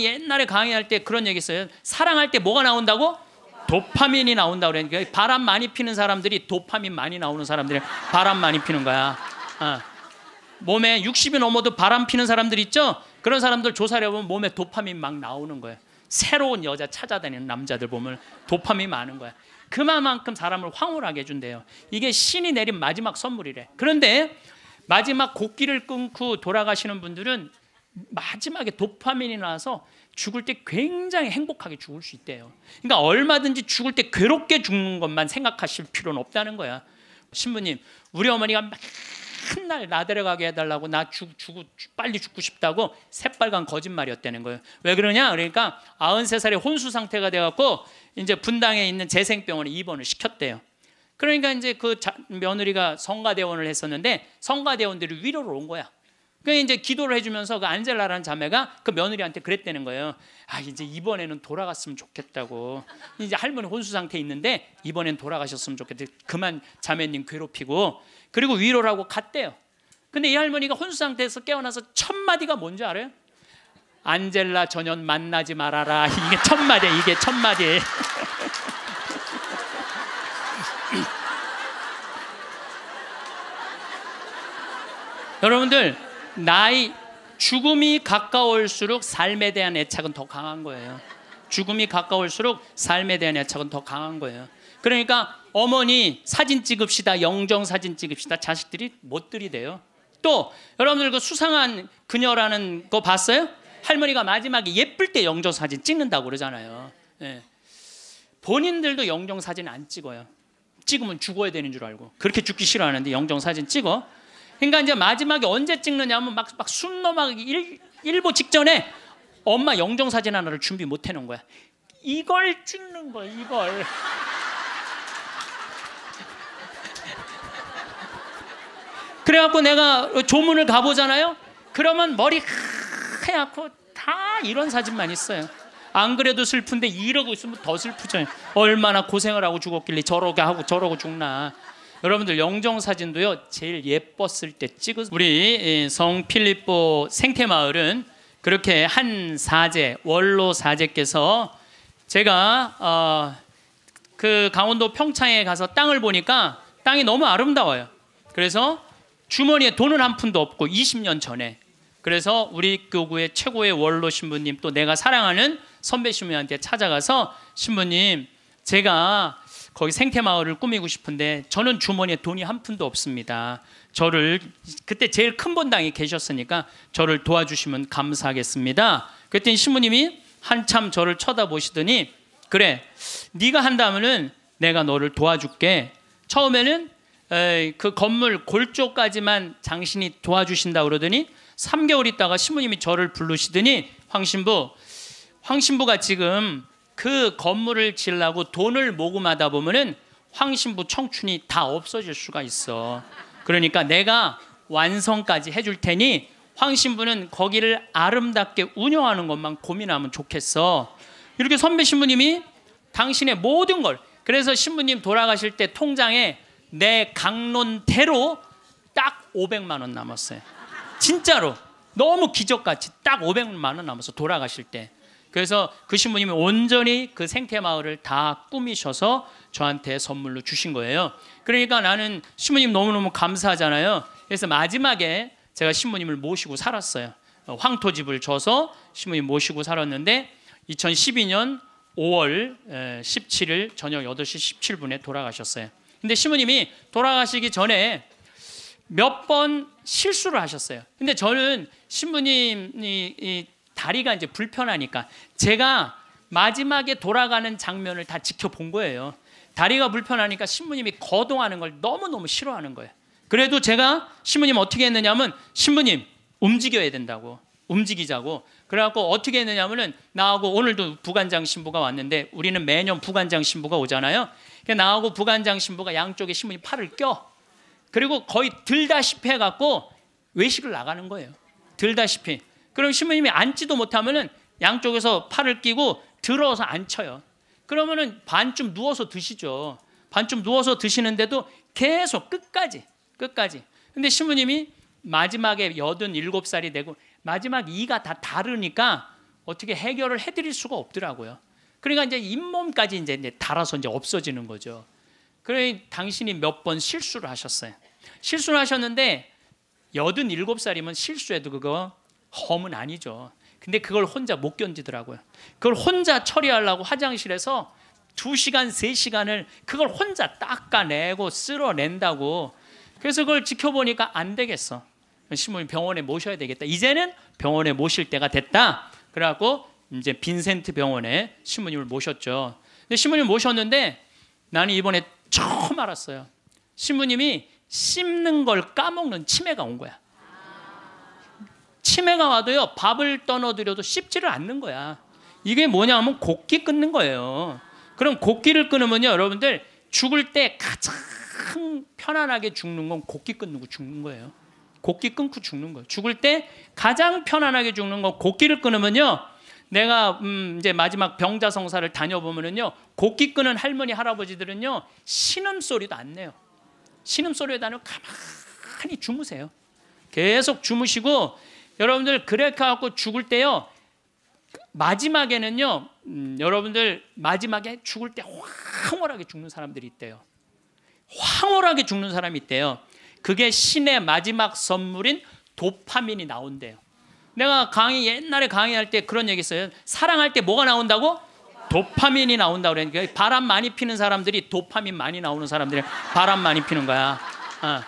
옛날에 강의할 때 그런 얘기 있어요. 사랑할 때 뭐가 나온다고? 도파민이 나온다 그러니까 바람 많이 피는 사람들이 도파민 많이 나오는 사람들이 바람 많이 피는 거야. 어. 몸에 60이 넘어도 바람 피는 사람들 있죠? 그런 사람들 조사를 해보면 몸에 도파민 막 나오는 거예요. 새로운 여자 찾아다니는 남자들 보면 도파민 많은 거야. 그만큼 사람을 황홀하게 해준대요. 이게 신이 내린 마지막 선물이래. 그런데 마지막 곡기를 끊고 돌아가시는 분들은 마지막에 도파민이 나와서 죽을 때 굉장히 행복하게 죽을 수 있대요. 그러니까 얼마든지 죽을 때 괴롭게 죽는 것만 생각하실 필요는 없다는 거야. 신부님, 우리 어머니가 맨날 나 데려가게 해달라고 나 죽, 죽, 빨리 죽고 싶다고 새빨간 거짓말이었다는 거예요. 왜 그러냐? 그러니까 93살에 혼수 상태가 돼갖고 이제 분당에 있는 재생병원에 입원을 시켰대요. 그러니까 이제 그 자, 며느리가 성가대원을 했었는데 성가대원들이 위로를 온 거야. 그 이제 기도를 해주면서 그 안젤라라는 자매가 그 며느리한테 그랬다는 거예요. 아 이제 이번에는 돌아갔으면 좋겠다고. 이제 할머니 혼수 상태 있는데 이번엔 돌아가셨으면 좋겠다. 그만 자매님 괴롭히고 그리고 위로를 하고 갔대요. 근데 이 할머니가 혼수 상태에서 깨어나서 첫 마디가 뭔지 알아요? 안젤라 전현 만나지 말아라. 이게 첫 마디, 이게 첫 마디. 여러분들 나이 죽음이 가까울수록 삶에 대한 애착은 더 강한 거예요. 죽음이 가까울수록 삶에 대한 애착은 더 강한 거예요. 그러니까 어머니 사진 찍읍시다. 영정 사진 찍읍시다. 자식들이 못 들이대요. 또 여러분들 그 수상한 그녀라는 거 봤어요? 할머니가 마지막에 예쁠 때 영정 사진 찍는다고 그러잖아요. 예. 본인들도 영정 사진 안 찍어요. 찍으면 죽어야 되는 줄 알고 그렇게 죽기 싫어하는데 영정 사진 찍어. 그러니까 이제 마지막에 언제 찍느냐면 막, 막 숨넘어가기 일, 일보 직전에 엄마 영정 사진 하나를 준비 못 해놓은 거야. 이걸 찍는 거야, 이걸. 그래갖고 내가 조문을 가보잖아요. 그러면 머리 하얗고 다 이런 사진만 있어요. 안 그래도 슬픈데 이러고 있으면 더 슬프죠. 얼마나 고생을 하고 죽었길래 저러게 하고 저러고 죽나. 여러분들 영정 사진도요 제일 예뻤을 때 찍은 우리 성 필리포 생태 마을은 그렇게 한 사제 원로 사제께서 제가 어, 그 강원도 평창에 가서 땅을 보니까 땅이 너무 아름다워요. 그래서 주머니에 돈은 한 푼도 없고 20년 전에 그래서 우리 교구의 최고의 원로 신부님 또 내가 사랑하는 선배 신부님한테 찾아가서 신부님 제가 거기 생태 마을을 꾸미고 싶은데 저는 주머니에 돈이 한 푼도 없습니다. 저를 그때 제일 큰 본당에 계셨으니까 저를 도와주시면 감사하겠습니다. 그랬더니 신부님이 한참 저를 쳐다보시더니 그래 네가 한다면은 내가 너를 도와줄게. 처음에는 에이, 그 건물 골조까지만 당신이 도와주신다 그러더니 3개월 있다가 신부님이 저를 부르시더니 황신부 황신부가 지금 그 건물을 지으려고 돈을 모금하다 보면은 황신부 청춘이 다 없어질 수가 있어. 그러니까 내가 완성까지 해줄 테니 황신부는 거기를 아름답게 운영하는 것만 고민하면 좋겠어. 이렇게 선배 신부님이 당신의 모든 걸 그래서 신부님 돌아가실 때 통장에 내 강론대로 딱 500만 원 남았어요. 진짜로 너무 기적같이 딱 500만 원 남아서 돌아가실 때. 그래서 그 신부님이 온전히 그 생태 마을을 다 꾸미셔서 저한테 선물로 주신 거예요. 그러니까 나는 신부님 너무너무 감사하잖아요. 그래서 마지막에 제가 신부님을 모시고 살았어요. 황토집을 줘서 신부님 모시고 살았는데 2012년 5월 17일 저녁 8시 17분에 돌아가셨어요. 근데 신부님이 돌아가시기 전에 몇 번 실수를 하셨어요. 근데 저는 신부님이 다리가 이제 불편하니까 제가 마지막에 돌아가는 장면을 다 지켜본 거예요. 다리가 불편하니까 신부님이 거동하는 걸 너무너무 싫어하는 거예요. 그래도 제가 신부님 어떻게 했느냐면 신부님 움직여야 된다고 움직이자고 그래갖고 어떻게 했느냐면은 나하고 오늘도 부관장 신부가 왔는데 우리는 매년 부관장 신부가 오잖아요. 나하고 부관장 신부가 양쪽에 신부님 팔을 껴 그리고 거의 들다시피 해갖고 외식을 나가는 거예요. 들다시피. 그럼 신부님이 앉지도 못하면은 양쪽에서 팔을 끼고 들어서 앉혀요. 그러면은 반쯤 누워서 드시죠. 반쯤 누워서 드시는데도 계속 끝까지, 끝까지. 근데 신부님이 마지막에 87살이 되고 마지막 이가 다 다르니까 어떻게 해결을 해드릴 수가 없더라고요. 그러니까 이제 잇몸까지 이제 달아서 이제 없어지는 거죠. 그래 당신이 몇 번 실수를 하셨어요. 실수를 하셨는데 여든 일곱 살이면 실수해도 그거 험은 아니죠. 근데 그걸 혼자 못 견디더라고요. 그걸 혼자 처리하려고 화장실에서 두 시간, 세 시간을 그걸 혼자 닦아내고 쓸어낸다고. 그래서 그걸 지켜보니까 안 되겠어. 신부님 병원에 모셔야 되겠다. 이제는 병원에 모실 때가 됐다. 그래갖고 이제 빈센트 병원에 신부님을 모셨죠. 근데 신부님 모셨는데 나는 이번에 처음 알았어요. 신부님이 씹는 걸 까먹는 치매가 온 거야. 치매가 와도요 밥을 떠넣어드려도 씹지를 않는 거야. 이게 뭐냐면 곡기 끊는 거예요. 그럼 곡기를 끊으면요 여러분들 죽을 때 가장 편안하게 죽는 건 곡기 끊고 죽는 거예요. 곡기 끊고 죽는 거예요. 죽을 때 가장 편안하게 죽는 건 곡기를 끊으면요. 내가 음 이제 마지막 병자성사를 다녀보면은요 곡기 끊은 할머니 할아버지들은요 신음 소리도 안 내요. 신음 내고 가만히 주무세요. 계속 주무시고 여러분들 그렇게 갖고 죽을 때요 마지막에는요 음, 여러분들 마지막에 죽을 때 황홀하게 죽는 사람들이 있대요. 황홀하게 죽는 사람이 있대요. 그게 신의 마지막 선물인 도파민이 나온대요. 내가 강의 옛날에 강의할 때 그런 얘기 했어요. 사랑할 때 뭐가 나온다고? 도파민이 나온다고 그러니까 바람 많이 피는 사람들이 도파민 많이 나오는 사람들이 바람 많이 피는 거야. 어.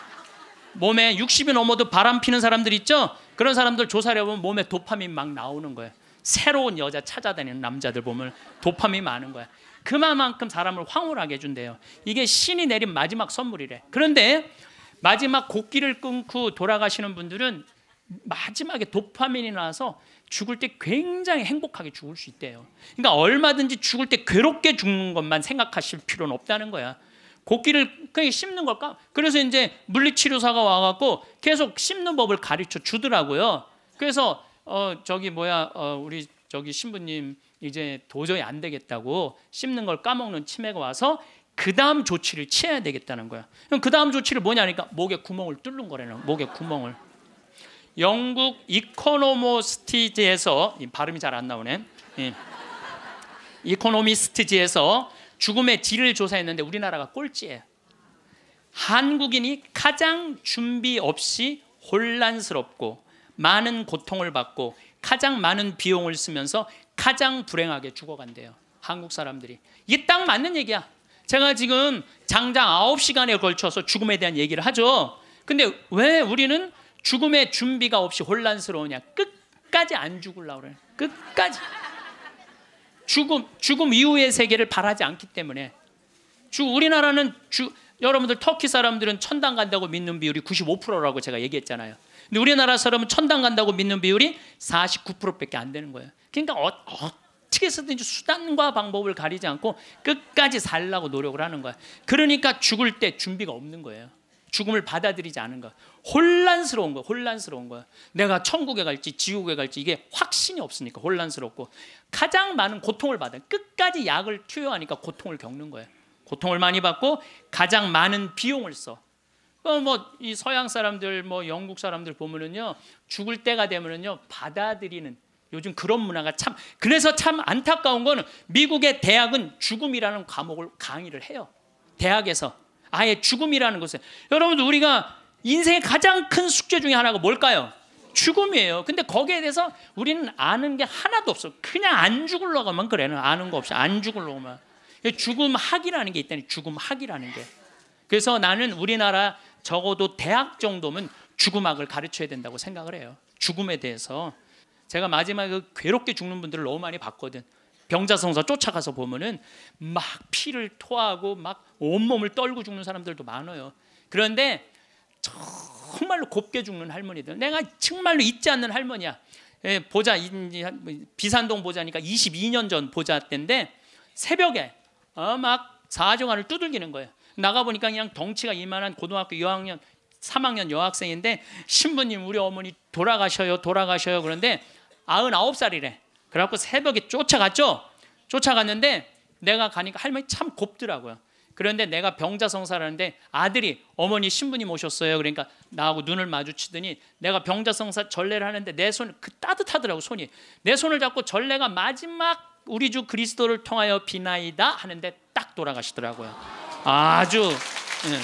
몸에 60이 넘어도 바람 피는 사람들 있죠? 그런 사람들 조사를 해보면 몸에 도파민 막 나오는 거예요. 새로운 여자 찾아다니는 남자들 보면 도파민이 많은 거야. 그만큼 사람을 황홀하게 해준대요. 이게 신이 내린 마지막 선물이래. 그런데 마지막 곡기를 끊고 돌아가시는 분들은 마지막에 도파민이 나와서 죽을 때 굉장히 행복하게 죽을 수 있대요. 그러니까 얼마든지 죽을 때 괴롭게 죽는 것만 생각하실 필요는 없다는 거야. 곡기를 그냥 씹는 걸까? 그래서 이제 물리치료사가 와갖고 계속 씹는 법을 가르쳐 주더라고요. 그래서 어 저기 뭐야 어 우리 저기 신부님 이제 도저히 안 되겠다고 씹는 걸 까먹는 치매가 와서 그 다음 조치를 취해야 되겠다는 거야. 그럼 그 다음 조치를 뭐냐니까 목에 구멍을 뚫는 거라는 목에 구멍을. 영국 이코노모스티즈에서 발음이 잘 안 나오네. 예. 이코노미스트지에서 죽음의 질을 조사했는데 우리나라가 꼴찌예요. 한국인이 가장 준비 없이 혼란스럽고 많은 고통을 받고 가장 많은 비용을 쓰면서 가장 불행하게 죽어간대요. 한국 사람들이. 이게 딱 맞는 얘기야. 제가 지금 장장 9시간에 걸쳐서 죽음에 대한 얘기를 하죠. 근데 왜 우리는 죽음의 준비가 없이 혼란스러우냐? 끝까지 안 죽으려고 그래. 끝까지. 죽음 죽음 이후의 세계를 바라지 않기 때문에 주 우리나라는 주 여러분들 터키 사람들은 천당 간다고 믿는 비율이 95%라고 제가 얘기했잖아요. 근데 우리나라 사람은 천당 간다고 믿는 비율이 49%밖에 안 되는 거예요. 그러니까 어, 어떻게 해서든지 수단과 방법을 가리지 않고 끝까지 살라고 노력을 하는 거야. 그러니까 죽을 때 준비가 없는 거예요. 죽음을 받아들이지 않은 거. 혼란스러운 거, 혼란스러운 거야. 내가 천국에 갈지 지옥에 갈지 이게 확신이 없으니까 혼란스럽고 가장 많은 고통을 받아. 끝까지 약을 투여하니까 고통을 겪는 거예요. 고통을 많이 받고 가장 많은 비용을 써. 어, 뭐이 서양 사람들, 뭐 영국 사람들 보면은요 죽을 때가 되면은요 받아들이는 요즘 그런 문화가 참 그래서 참 안타까운 거는 미국의 대학은 죽음이라는 과목을 강의를 해요. 대학에서 아예 죽음이라는 것을 여러분들 우리가 인생의 가장 큰 숙제 중에 하나가 뭘까요? 죽음이에요. 근데 거기에 대해서 우리는 아는 게 하나도 없어. 그냥 안 죽으려고만 그래. 아는 거 없이 안 죽으려고만. 죽음 학이라는 게 있다니 죽음 학이라는 게. 그래서 나는 우리나라 적어도 대학 정도면 죽음학을 가르쳐야 된다고 생각을 해요. 죽음에 대해서. 제가 마지막에 그 괴롭게 죽는 분들을 너무 많이 봤거든. 병자성사 쫓아가서 보면은 막 피를 토하고 막 온몸을 떨고 죽는 사람들도 많아요. 그런데 정말로 곱게 죽는 할머니들. 내가 정말로 잊지 않는 할머니야. 예, 보자 비산동 보자니까 22년 전 보자 때인데 새벽에 어, 막 사정환을 두들기는 거예요. 나가 보니까 그냥 덩치가 이만한 고등학교 2학년 3학년 여학생인데 신부님 우리 어머니 돌아가셔요 돌아가셔요 그런데 99살이래. 그래갖고 새벽에 쫓아갔죠. 쫓아갔는데 내가 가니까 할머니 참 곱더라고요. 그런데 내가 병자성사라는데 아들이 어머니 신부님 오셨어요. 그러니까 나하고 눈을 마주치더니 내가 병자성사 전례를 하는데 내 손 그 따뜻하더라고 손이 내 손을 잡고 전례가 마지막 우리 주 그리스도를 통하여 비나이다 하는데 딱 돌아가시더라고요. 아주 예.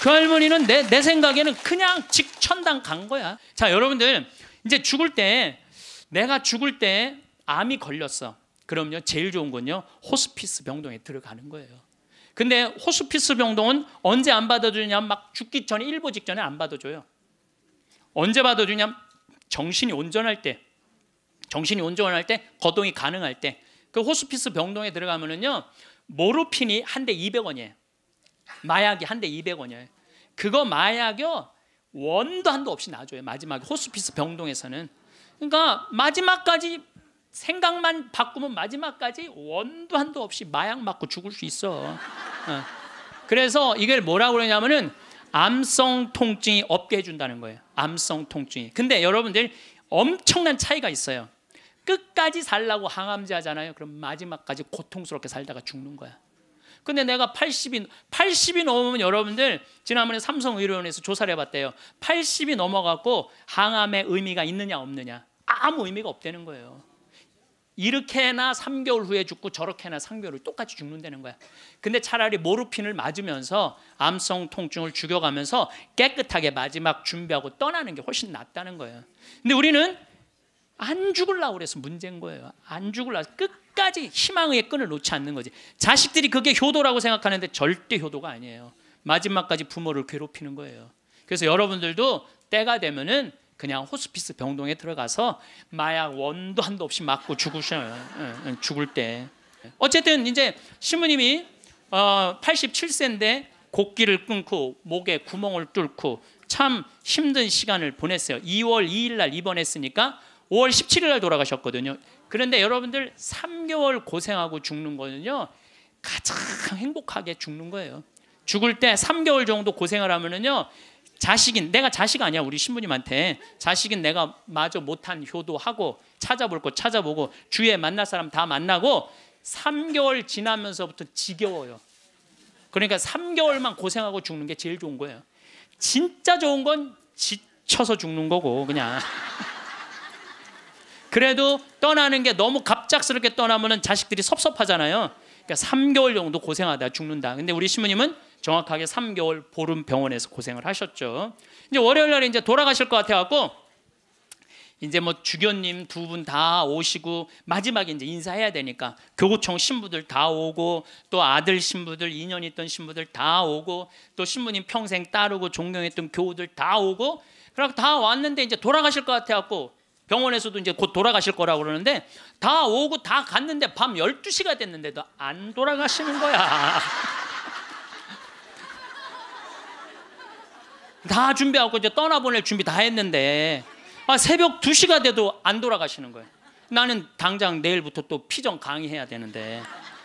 그 할머니는 내, 내 생각에는 그냥 직천당 간 거야. 자 여러분들 이제 죽을 때 내가 죽을 때 암이 걸렸어. 그럼요 제일 좋은 건요 호스피스 병동에 들어가는 거예요. 근데 호스피스 병동은 언제 안 받아주냐? 막 죽기 전에 일보 직전에 안 받아줘요. 언제 받아주냐? 정신이 온전할 때, 정신이 온전할 때, 거동이 가능할 때. 그 호스피스 병동에 들어가면은요, 모르핀이 한 대 200원이에요. 마약이 한 대 200원이에요. 그거 마약이요, 원도 한도 없이 놔줘요. 마지막 호스피스 병동에서는. 그러니까 마지막까지 생각만 바꾸면 마지막까지 원도 한도 없이 마약 맞고 죽을 수 있어. 어. 그래서 이걸 뭐라고 그러냐면은 암성 통증이 없게 해준다는 거예요. 암성 통증이. 근데 여러분들 엄청난 차이가 있어요. 끝까지 살라고 항암제 하잖아요. 그럼 마지막까지 고통스럽게 살다가 죽는 거야. 근데 내가 80이 80이 넘으면 여러분들 지난번에 삼성 의료원에서 조사를 해봤대요. 80이 넘어갖고 항암의 의미가 있느냐 없느냐 아무 의미가 없다는 거예요. 이렇게나 3개월 후에 죽고 저렇게나 3개월 후에 똑같이 죽는다는 거야. 근데 차라리 모르핀을 맞으면서 암성 통증을 죽여가면서 깨끗하게 마지막 준비하고 떠나는 게 훨씬 낫다는 거예요. 근데 우리는 안 죽을라고 그래서 문제인 거예요. 안 죽을라 끝까지 희망의 끈을 놓지 않는 거지. 자식들이 그게 효도라고 생각하는데 절대 효도가 아니에요. 마지막까지 부모를 괴롭히는 거예요. 그래서 여러분들도 때가 되면은 그냥 호스피스 병동에 들어가서 마약 원도 한도 없이 맞고 죽으셔요. 예, 예, 죽을 때. 어쨌든 이제 신부님이 어, 87세인데 곡기를 끊고 목에 구멍을 뚫고 참 힘든 시간을 보냈어요. 2월 2일 날 입원했으니까 5월 17일 날 돌아가셨거든요. 그런데 여러분들 3개월 고생하고 죽는 거는요. 가장 행복하게 죽는 거예요. 죽을 때 3개월 정도 고생을 하면은요. 자식인 내가 자식 아니야 우리 신부님한테 자식인 내가 마저 못한 효도하고 찾아볼 거 찾아보고 주위에 만날 사람 다 만나고 3개월 지나면서부터 지겨워요. 그러니까 3개월만 고생하고 죽는 게 제일 좋은 거예요. 진짜 좋은 건 지쳐서 죽는 거고 그냥. 그래도 떠나는 게 너무 갑작스럽게 떠나면은 자식들이 섭섭하잖아요. 그러니까 3개월 정도 고생하다 죽는다. 근데 우리 신부님은 정확하게 3개월 보름 병원에서 고생을 하셨죠. 이제 월요일 날에 이제 돌아가실 것 같아 갖고 이제 뭐 주교님 두 분 다 오시고 마지막에 이제 인사해야 되니까 교구청 신부들 다 오고 또 아들 신부들 2년 있던 신부들 다 오고 또 신부님 평생 따르고 존경했던 교우들 다 오고 그러고 다 왔는데 이제 돌아가실 것 같아 갖고 병원에서도 이제 곧 돌아가실 거라고 그러는데 다 오고 다 갔는데 밤 12시가 됐는데도 안 돌아가시는 거야. 다 준비하고 이제 떠나보낼 준비 다 했는데 아, 새벽 2시가 돼도 안 돌아가시는 거예요. 나는 당장 내일부터 또 피정 강의해야 되는데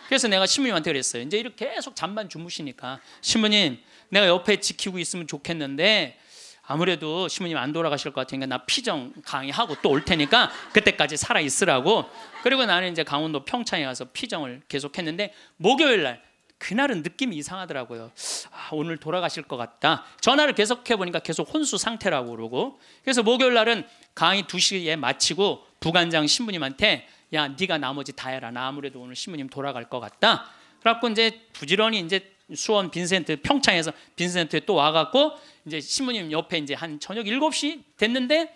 그래서 내가 신부님한테 그랬어요. 이제 이렇게 계속 잠만 주무시니까 신부님 내가 옆에 지키고 있으면 좋겠는데 아무래도 신부님 안 돌아가실 것 같으니까 나 피정 강의하고 또 올 테니까 그때까지 살아 있으라고. 그리고 나는 이제 강원도 평창에 가서 피정을 계속했는데 목요일 날 그날은 느낌이 이상하더라고요. 아, 오늘 돌아가실 것 같다. 전화를 계속해 보니까 계속 혼수 상태라고 그러고. 그래서 목요일 날은 강의 2시에 마치고 부관장 신부님한테 야, 네가 나머지 다 해라. 나 아무래도 오늘 신부님 돌아갈 것 같다. 그래갖고 이제 부지런히 이제 수원 빈센트 평창에서 빈센트에 또 와갖고 이제 신부님 옆에 이제 한 저녁 7시 됐는데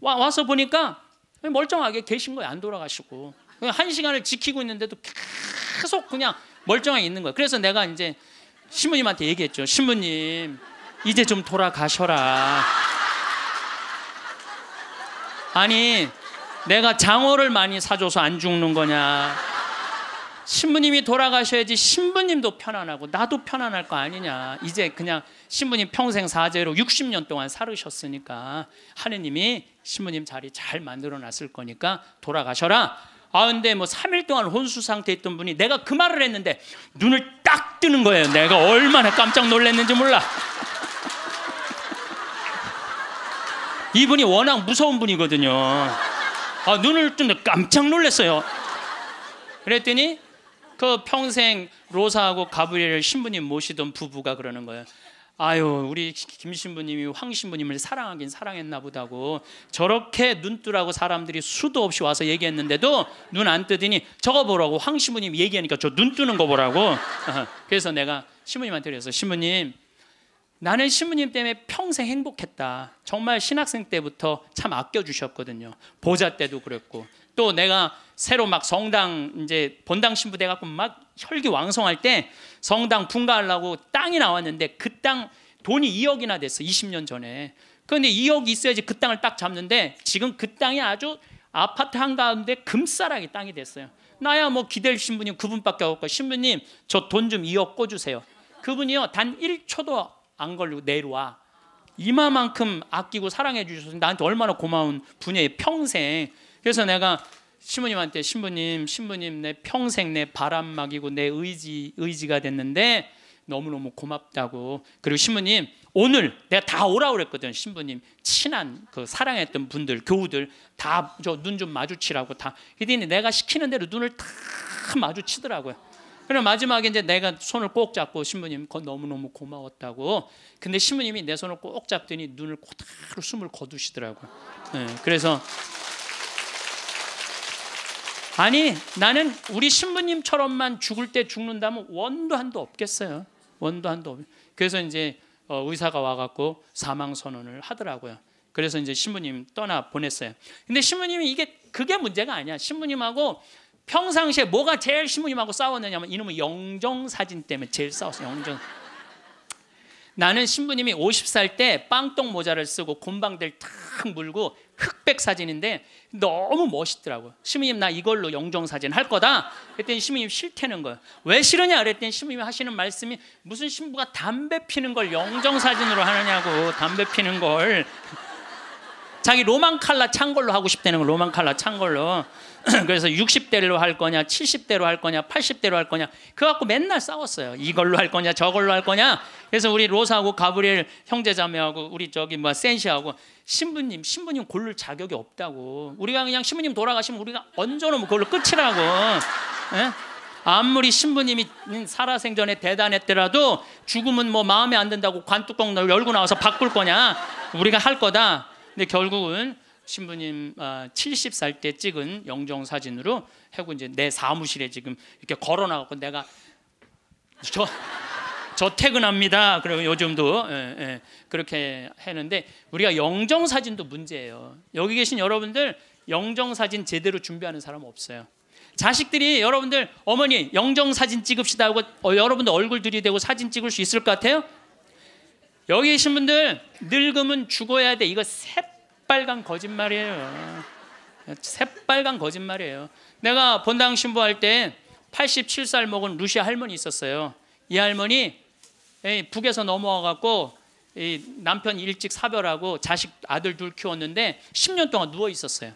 와, 와서 보니까 멀쩡하게 계신 거예요. 안 돌아가시고. 한 시간을 지키고 있는데도 계속 그냥 멀쩡하게 있는 거예요. 그래서 내가 이제 신부님한테 얘기했죠. 신부님, 이제 좀 돌아가셔라. 아니, 내가 장어를 많이 사줘서 안 죽는 거냐. 신부님이 돌아가셔야지 신부님도 편안하고 나도 편안할 거 아니냐. 이제 그냥 신부님 평생 사제로 60년 동안 살으셨으니까 하느님이 신부님 자리 잘 만들어 놨을 거니까 돌아가셔라. 아 근데 뭐 3일 동안 혼수 상태에 있던 분이 내가 그 말을 했는데 눈을 딱 뜨는 거예요. 내가 얼마나 깜짝 놀랐는지 몰라. 이분이 워낙 무서운 분이거든요. 아, 눈을 뜨는데 깜짝 놀랐어요. 그랬더니 그 평생 로사하고 가브리엘 신부님 모시던 부부가 그러는 거예요. 아유 우리 김 신부님이 황 신부님을 사랑하긴 사랑했나 보다고 저렇게 눈뜨라고 사람들이 수도 없이 와서 얘기했는데도 눈 안 뜨더니 저거 보라고 황 신부님 얘기하니까 저 눈 뜨는 거 보라고. 그래서 내가 신부님한테 그래서 신부님 나는 신부님 때문에 평생 행복했다. 정말 신학생 때부터 참 아껴주셨거든요. 보자 때도 그랬고 또 내가 새로 막 성당 이제 본당 신부 돼 갖고 막 혈기 왕성할 때 성당 분가하려고 땅이 나왔는데 그 땅 돈이 2억이나 됐어. 20년 전에. 그런데 2억 있어야지 그 땅을 딱 잡는데 지금 그 땅이 아주 아파트 한가운데 금싸라기 땅이 됐어요. 나야 뭐 기댈 신부님 그분밖에 없고 신부님 저 돈 좀 2억 꿔주세요. 그분이요 단 1초도 안 걸리고 내려와. 이마만큼 아끼고 사랑해 주셔서 나한테 얼마나 고마운 분이에요 평생. 그래서 내가 신부님한테 신부님 신부님 내 평생 내 바람막이고 내 의지 의지가 됐는데 너무너무 고맙다고. 그리고 신부님 오늘 내가 다 오라 그랬거든 신부님. 친한 그 사랑했던 분들 교우들 다 저 눈 좀 마주치라고 다. 그랬더니 내가 시키는 대로 눈을 다 마주치더라고요. 그럼 마지막에 이제 내가 손을 꼭 잡고 신부님 너무너무 고마웠다고. 근데 신부님이 내 손을 꼭 잡더니 눈을 고다로 숨을 거두시더라고요. 네, 그래서 아니 나는 우리 신부님처럼만 죽을 때 죽는다면 원도 한도 없겠어요. 원도 한도 없. 그래서 이제 어, 의사가 와갖고 사망 선언을 하더라고요. 그래서 이제 신부님 떠나 보냈어요. 근데 신부님이 이게 그게 문제가 아니야. 신부님하고 평상시에 뭐가 제일 신부님하고 싸웠느냐면 이놈의 영정 사진 때문에 제일 싸웠어요. 영정. 나는 신부님이 50살 때 빵떡 모자를 쓰고 곰방들 탁 물고 흑백 사진인데 너무 멋있더라고요. 신부님 나 이걸로 영정 사진 할 거다. 그랬더니 신부님 싫다는 거예요. 왜 싫으냐 그랬더니 신부님이 하시는 말씀이 무슨 신부가 담배 피는 걸 영정 사진으로 하느냐고 담배 피는 걸 자기 로만 칼라 찬 걸로 하고 싶다는 거 로만 칼라 찬 걸로. 그래서 60대로 할 거냐 70대로 할 거냐 80대로 할 거냐. 그거 갖고 맨날 싸웠어요. 이걸로 할 거냐 저걸로 할 거냐. 그래서 우리 로사하고 가브리엘 형제자매하고 우리 저기 뭐 센시하고 신부님 신부님 고를 자격이 없다고. 우리가 그냥 신부님 돌아가시면 우리가 얹어놓으면 그걸로 끝이라고. 예? 아무리 신부님이 살아생전에 대단했더라도 죽으면 뭐 마음에 안 든다고 관뚜껑 열고 나와서 바꿀 거냐. 우리가 할 거다 근데 결국은 신부님 70살 아, 때 찍은 영정 사진으로 해고 이제 내 사무실에 지금 이렇게 걸어놔갖고 내가 저, 저 퇴근합니다. 그리고 요즘도 예, 예, 그렇게 했는데 우리가 영정 사진도 문제예요. 여기 계신 여러분들 영정 사진 제대로 준비하는 사람 없어요. 자식들이 여러분들 어머니 영정 사진 찍읍시다 하고 어, 여러분들 얼굴 들이대고 사진 찍을 수 있을 것 같아요? 여기 계신 분들 늙으면 죽어야 돼. 이거 새빨간 거짓말이에요. 새빨간 거짓말이에요. 내가 본당 신부할 때 87살 먹은 루시아 할머니 있었어요. 이 할머니 북에서 넘어와 갖고 남편 일찍 사별하고 자식 아들 둘 키웠는데 10년 동안 누워 있었어요.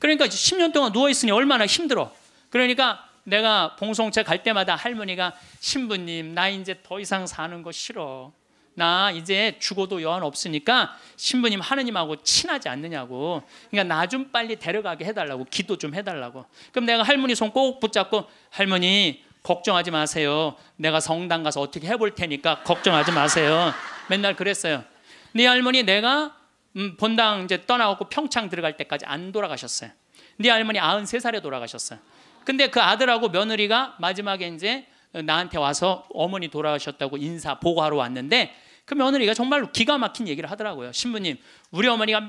그러니까 10년 동안 누워 있으니 얼마나 힘들어. 그러니까 내가 봉송체 갈 때마다 할머니가 신부님 나 이제 더 이상 사는 거 싫어. 나 이제 죽어도 여한 없으니까 신부님 하느님하고 친하지 않느냐고. 그러니까 나 좀 빨리 데려가게 해달라고 기도 좀 해달라고. 그럼 내가 할머니 손 꼭 붙잡고 할머니 걱정하지 마세요. 내가 성당 가서 어떻게 해볼 테니까 걱정하지 마세요. 맨날 그랬어요. 네 할머니 내가 음, 본당 이제 떠나고 평창 들어갈 때까지 안 돌아가셨어요. 네 할머니 93살에 돌아가셨어요. 근데 그 아들하고 며느리가 마지막에 이제 나한테 와서 어머니 돌아가셨다고 인사 보고하러 왔는데 그 며느리가 정말로 기가 막힌 얘기를 하더라고요. 신부님, 우리 어머니가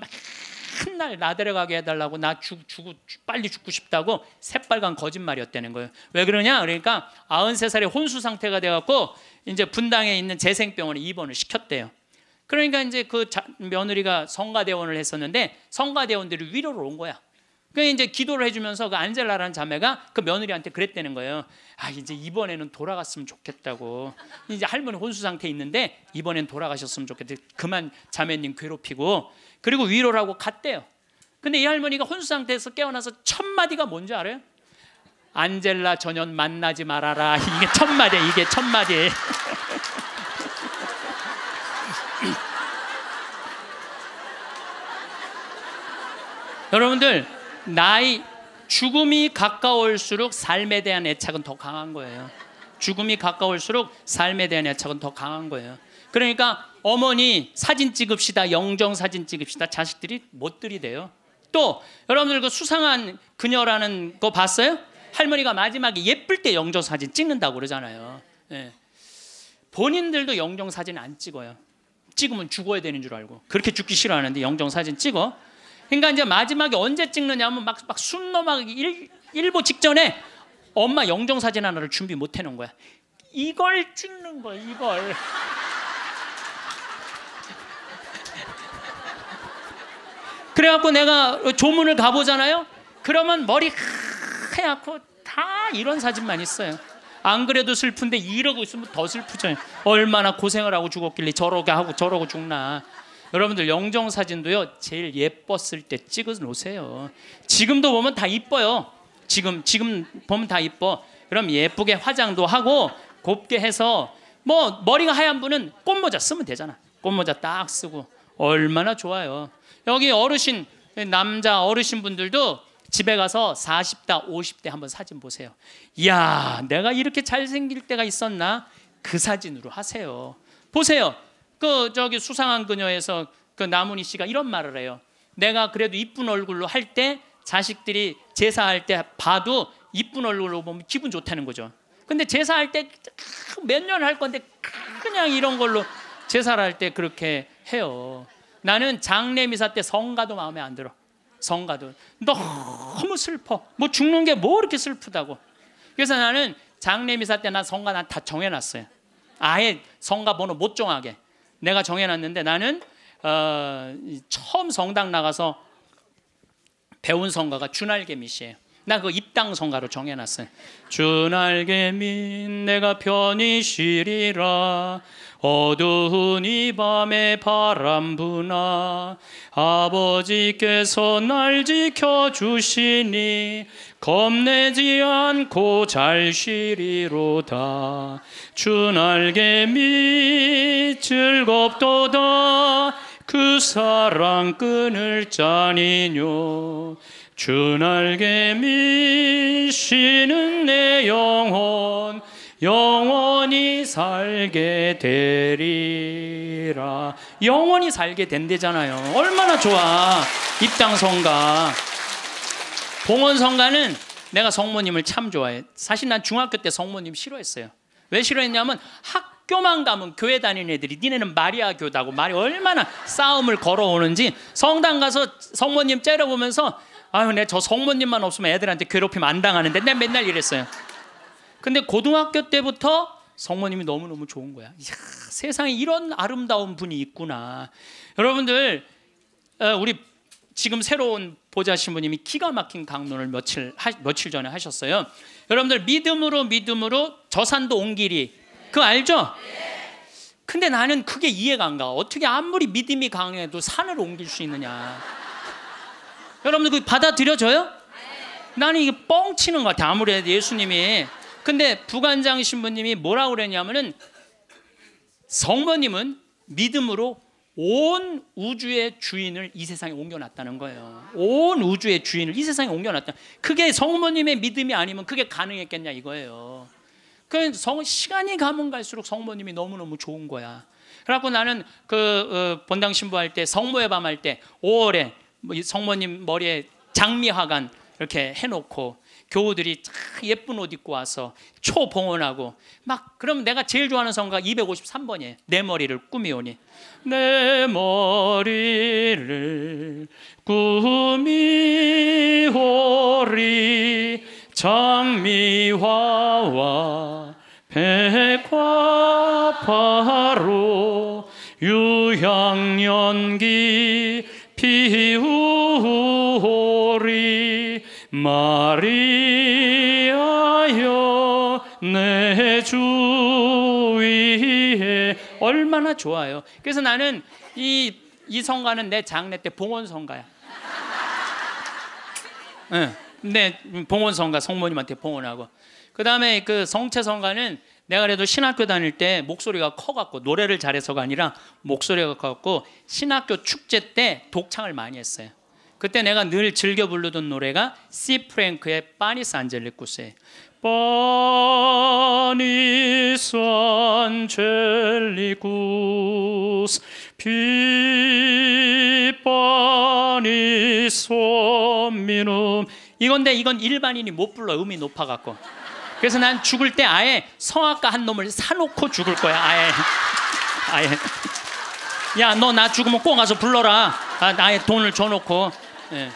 맨날 나 데려가게 해달라고 나 죽, 죽, 빨리 죽고 싶다고 새빨간 거짓말이었다는 거예요. 왜 그러냐? 그러니까 93살에 혼수 상태가 돼갖고 이제 분당에 있는 재생병원에 입원을 시켰대요. 그러니까 이제 그 자, 며느리가 성가대원을 했었는데 성가대원들이 위로를 온 거야. 그 이제 기도를 해주면서 그 안젤라라는 자매가 그 며느리한테 그랬다는 거예요. 아 이제 이번에는 돌아갔으면 좋겠다고. 이제 할머니 혼수 상태 있는데 이번엔 돌아가셨으면 좋겠다. 그만 자매님 괴롭히고 그리고 위로라고 갔대요. 근데 이 할머니가 혼수 상태에서 깨어나서 첫 마디가 뭔지 알아요? 안젤라 전현 만나지 말아라. 이게 첫 마디. 이게 첫 마디. 여러분들 나이 죽음이 가까울수록 삶에 대한 애착은 더 강한 거예요. 죽음이 가까울수록 삶에 대한 애착은 더 강한 거예요. 그러니까 어머니 사진 찍읍시다, 영정 사진 찍읍시다. 자식들이 못 들이대요. 또 여러분들 그 수상한 그녀라는 거 봤어요? 할머니가 마지막에 예쁠 때 영정 사진 찍는다고 그러잖아요. 예. 본인들도 영정 사진 안 찍어요. 찍으면 죽어야 되는 줄 알고 그렇게 죽기 싫어하는데 영정 사진 찍어. 그러니까 이제 마지막에 언제 찍느냐면 막막 순놈하게 일, 일보 직전에 엄마 영정 사진 하나를 준비 못 해놓은 거야. 이걸 찍는 거야. 이걸. 그래갖고 내가 조문을 가보잖아요. 그러면 머리 하얗고 다 이런 사진만 있어요. 안 그래도 슬픈데 이러고 있으면 더 슬프죠. 얼마나 고생을 하고 죽었길래 저러게 하고 저러고 죽나. 여러분들 영정 사진도요 제일 예뻤을 때 찍어 놓으세요. 지금도 보면 다 이뻐요. 지금 지금 보면 다 이뻐. 그럼 예쁘게 화장도 하고 곱게 해서 뭐 머리가 하얀 분은 꽃모자 쓰면 되잖아. 꽃모자 딱 쓰고 얼마나 좋아요. 여기 어르신 남자 어르신 분들도 집에 가서 40대, 50대 한번 사진 보세요. 이야, 내가 이렇게 잘생길 때가 있었나? 그 사진으로 하세요. 보세요. 그 저기 수상한 그녀에서 그 나문희 씨가 이런 말을 해요. 내가 그래도 이쁜 얼굴로 할 때 자식들이 제사할 때 봐도 이쁜 얼굴로 보면 기분 좋다는 거죠. 근데 제사할 때 몇 년 할 건데 그냥 이런 걸로 제사를 할 때 그렇게 해요. 나는 장례 미사 때 성가도 마음에 안 들어. 성가도 너무 슬퍼. 뭐 죽는 게 뭐 이렇게 슬프다고. 그래서 나는 장례 미사 때 난 성가 난 다 정해놨어요. 아예 성가 번호 못 정하게 내가 정해놨는데 나는 어, 처음 성당 나가서 배운 성가가 주날개밋이에요. 나 그 입당 성가로 정해놨어요. 주날개밋 내가 편히 쉬리라 어두운 이 밤에 바람 부나 아버지께서 날 지켜주시니 겁내지 않고 잘 쉬리로다. 주 날개 밑 즐겁도다. 그 사랑 끊을 자니뇨. 주 날개 밑 쉬는 내 영혼 영원히 살게 되리라. 영원히 살게 된대잖아요. 얼마나 좋아. 입당 성가. 봉헌 성가는 내가 성모님을 참 좋아해. 사실 난 중학교 때 성모님 싫어했어요. 왜 싫어했냐면 학교만 가면 교회 다니는 애들이 니네는 마리아 교다고 말이 얼마나 싸움을 걸어오는지 성당 가서 성모님 째려보면서 아유 내 저 성모님만 없으면 애들한테 괴롭히면 안 당하는데 내가 맨날 이랬어요. 근데 고등학교 때부터 성모님이 너무너무 좋은 거야. 이야, 세상에 이런 아름다운 분이 있구나. 여러분들 어, 우리 지금 새로운 보좌 신부님이 기가 막힌 강론을 며칠 하, 며칠 전에 하셨어요. 여러분들 믿음으로 믿음으로 저산도 온 길이 그거 알죠? 근데 나는 그게 이해가 안 가. 어떻게 아무리 믿음이 강해도 산을 옮길 수 있느냐? 여러분들 그 받아들여져요? 나는 이게 뻥치는 것 같아. 아무래도 예수님이 근데 부관장 신부님이 뭐라고 그랬냐면은 성모님은 믿음으로 온 우주의 주인을 이 세상에 옮겨놨다는 거예요. 온 우주의 주인을 이 세상에 옮겨놨다. 그게 성모님의 믿음이 아니면 그게 가능했겠냐 이거예요. 그 성, 시간이 가면 갈수록 성모님이 너무너무 좋은 거야. 그래갖고 나는 그 어, 본당 신부할 때 성모의 밤 할 때 5월에 뭐 성모님 머리에 장미화관 이렇게 해놓고 교우들이 예쁜 옷 입고 와서 초봉헌하고 막 그럼 내가 제일 좋아하는 성가 253번이에요. 내 머리를 꾸미오니 내 머리를 꾸미오리 장미화와 백화파로 유향연기 피우리 마리아여 내 주 위에 얼마나 좋아요. 그래서 나는 이, 이 성가는 내 장례 때 봉헌 성가야. 네, 내 봉헌 성가 성모님한테 봉헌하고 그 다음에 그 성체 성가는 내가 그래도 신학교 다닐 때 목소리가 커갖고 노래를 잘해서가 아니라 목소리가 커갖고 신학교 축제 때 독창을 많이 했어요. 그때 내가 늘 즐겨 부르던 노래가 시 프랭크의 Panis Angelicus에 Panis angelicus fit panis hominum 이건데 이건 일반인이 못 불러. 음이 높아 갖고. 그래서 난 죽을 때 아예 성악가 한 놈을 사놓고 죽을 거야 아예. 아예. 야 너 나 죽으면 꼭 가서 불러라. 아, 나의 돈을 줘놓고 예.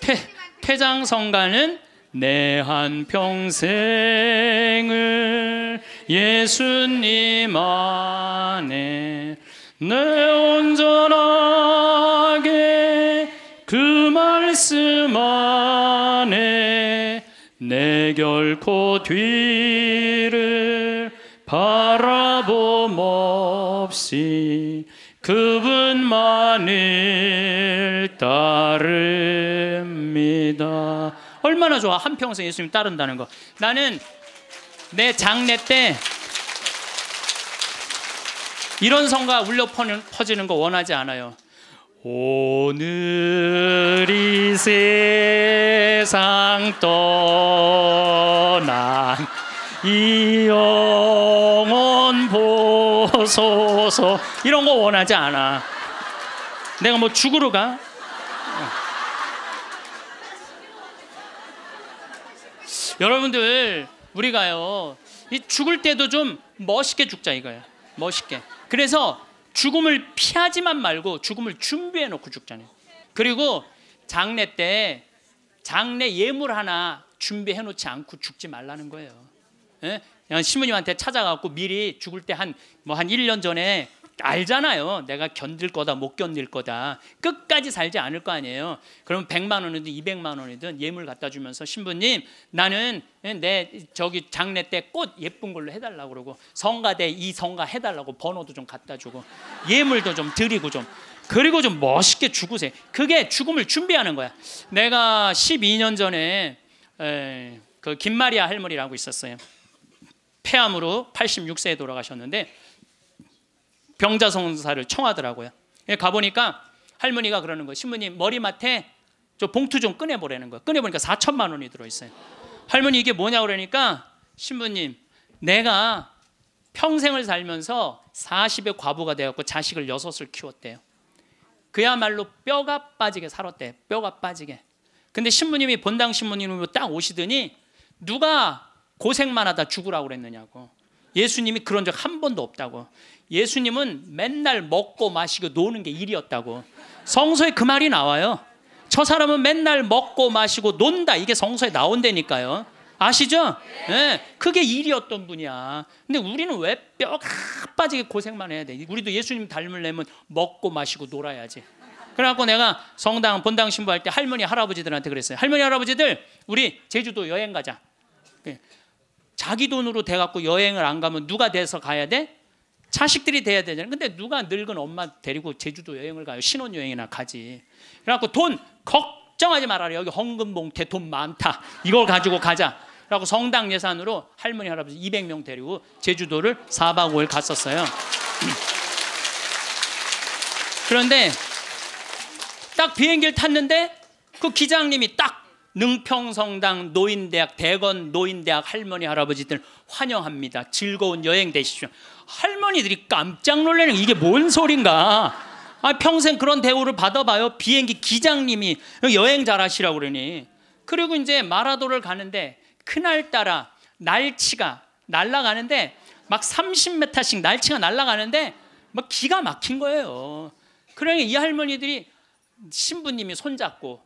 퇴, 퇴장성가는 내 한 평생을 예수님 안에 내 온전하게 그 말씀 안에 내 결코 뒤를 바라봄 없이 그분 만을 따릅니다. 얼마나 좋아 한 평생 예수님 따른다는 거. 나는 내 장례 때 이런 성가 울려 퍼지는 거 원하지 않아요. 오늘 이 세상 떠난 이 영혼 보소서 이런 거 원하지 않아. 내가 뭐 죽으러 가? 여러분들 우리가요 이 죽을 때도 좀 멋있게 죽자 이거예요. 멋있게. 그래서 죽음을 피하지만 말고 죽음을 준비해 놓고 죽잖아요. 그리고 장례 때 장례 예물 하나 준비해 놓지 않고 죽지 말라는 거예요. 예? 신부님한테 찾아가고 미리 죽을 때 한 뭐한 1년 전에 알잖아요. 내가 견딜 거다 못 견딜 거다. 끝까지 살지 않을 거 아니에요. 그럼 100만 원이든 200만 원이든 예물 갖다 주면서 신부님 나는 내 저기 장례 때 꽃 예쁜 걸로 해달라고 그러고 성가대 이 성가 해달라고 번호도 좀 갖다 주고 예물도 좀 드리고 좀 그리고 좀 멋있게 죽으세요. 그게 죽음을 준비하는 거야. 내가 12년 전에 에, 그 김마리아 할머니라고 있었어요. 폐암으로 86세에 돌아가셨는데 병자성사를 청하더라고요. 예, 가보니까 할머니가 그러는 거예요. 신부님 머리맡에 저 봉투 좀 꺼내보라는 거예요. 꺼내보니까 4천만 원이 들어있어요. 할머니 이게 뭐냐 그러니까 신부님 내가 평생을 살면서 40의 과부가 되었고 자식을 여섯을 키웠대요. 그야말로 뼈가 빠지게 살았대. 뼈가 빠지게. 근데 신부님이 본당 신부님으로 딱 오시더니 누가 고생만 하다 죽으라고 그랬느냐고. 예수님이 그런 적 한 번도 없다고. 예수님은 맨날 먹고 마시고 노는 게 일이었다고. 성서에 그 말이 나와요. 저 사람은 맨날 먹고 마시고 논다. 이게 성서에 나온다니까요. 아시죠? 예. 네, 그게 일이었던 분이야. 근데 우리는 왜 뼈가 빠지게 고생만 해야 돼? 우리도 예수님 닮으려면 먹고 마시고 놀아야지. 그래갖고 내가 성당 본당 신부할 때 할머니 할아버지들한테 그랬어요. 할머니 할아버지들 우리 제주도 여행 가자. 예. 자기 돈으로 돼갖고 여행을 안 가면 누가 돼서 가야 돼? 자식들이 돼야 되잖아요. 근데 누가 늙은 엄마 데리고 제주도 여행을 가요? 신혼여행이나 가지. 그래갖고 돈 걱정하지 말아라. 여기 헌금봉태 돈 많다. 이걸 가지고 가자. 그래갖고 성당 예산으로 할머니, 할아버지 200명 데리고 제주도를 4박 5일 갔었어요. 그런데 딱 비행기를 탔는데 그 기장님이 딱 능평성당 노인대학 대건 노인대학 할머니 할아버지들 환영합니다. 즐거운 여행 되십시오. 할머니들이 깜짝 놀라는 이게 뭔 소린가? 아, 평생 그런 대우를 받아봐요. 비행기 기장님이 여행 잘하시라고 그러니. 그리고 이제 마라도를 가는데 그날따라 날치가 날아가는데 막 30m씩 날치가 날아가는데 막 기가 막힌 거예요. 그러니 이 할머니들이 신부님이 손잡고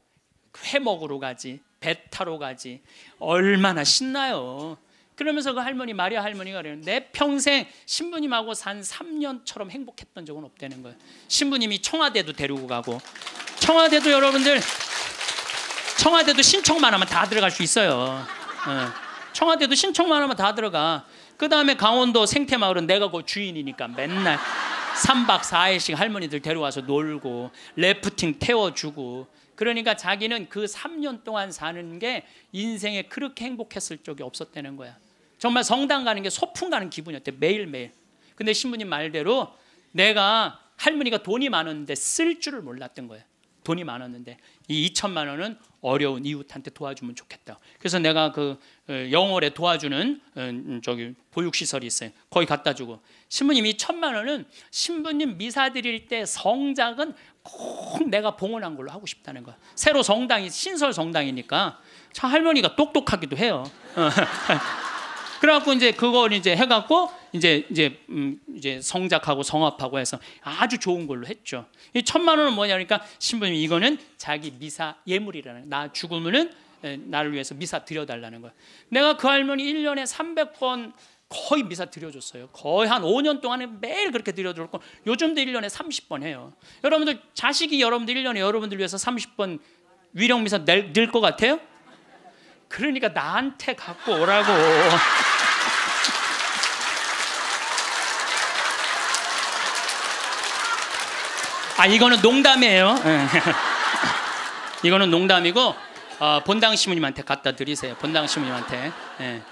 회 먹으러 가지, 배 타러 가지. 얼마나 신나요. 그러면서 그 할머니 마리아 할머니가 그래요. 내 평생 신부님하고 산 3년처럼 행복했던 적은 없다는 거예요. 신부님이 청와대도 데리고 가고 청와대도 여러분들 청와대도 신청만 하면 다 들어갈 수 있어요. 어. 청와대도 신청만 하면 다 들어가. 그 다음에 강원도 생태마을은 내가 그 주인이니까 맨날 3박 4일씩 할머니들 데려와서 놀고 래프팅 태워주고 그러니까 자기는 그 3년 동안 사는 게 인생에 그렇게 행복했을 적이 없었다는 거야. 정말 성당 가는 게 소풍 가는 기분이었대 매일매일. 근데 신부님 말대로 내가 할머니가 돈이 많았는데 쓸 줄을 몰랐던 거야. 돈이 많았는데 이 2천만 원은 어려운 이웃한테 도와주면 좋겠다. 그래서 내가 그 어, 영월에 도와주는 어, 음, 저기 보육 시설이 있어요. 거기 갖다 주고 신부님 이 천만 원은 신부님 미사 드릴 때 성작은 꼭 내가 봉헌한 걸로 하고 싶다는 거야. 새로 성당이 신설 성당이니까 참 할머니가 똑똑하기도 해요. 어. 그래갖고 이제 그걸 이제 해갖고 이제 이제 음 이제 성작하고 성합하고 해서 아주 좋은 걸로 했죠. 이 천만 원은 뭐냐 그러니까 신부님 이거는 자기 미사 예물이라는 나 죽으면은 나를 위해서 미사 드려달라는 거야. 내가 그 할머니 1년에 300번 거의 미사 드려줬어요. 거의 한 5년 동안에 매일 그렇게 드려줬고 요즘도 1년에 30번 해요. 여러분들 자식이 여러분들 1년에 여러분들 위해서 30번 위령 미사 낼 것 같아요? 그러니까 나한테 갖고 오라고. 아 이거는 농담이에요. 예. 이거는 농담이고 어, 본당 시무님한테 갖다 드리세요. 본당 시무님한테. 예.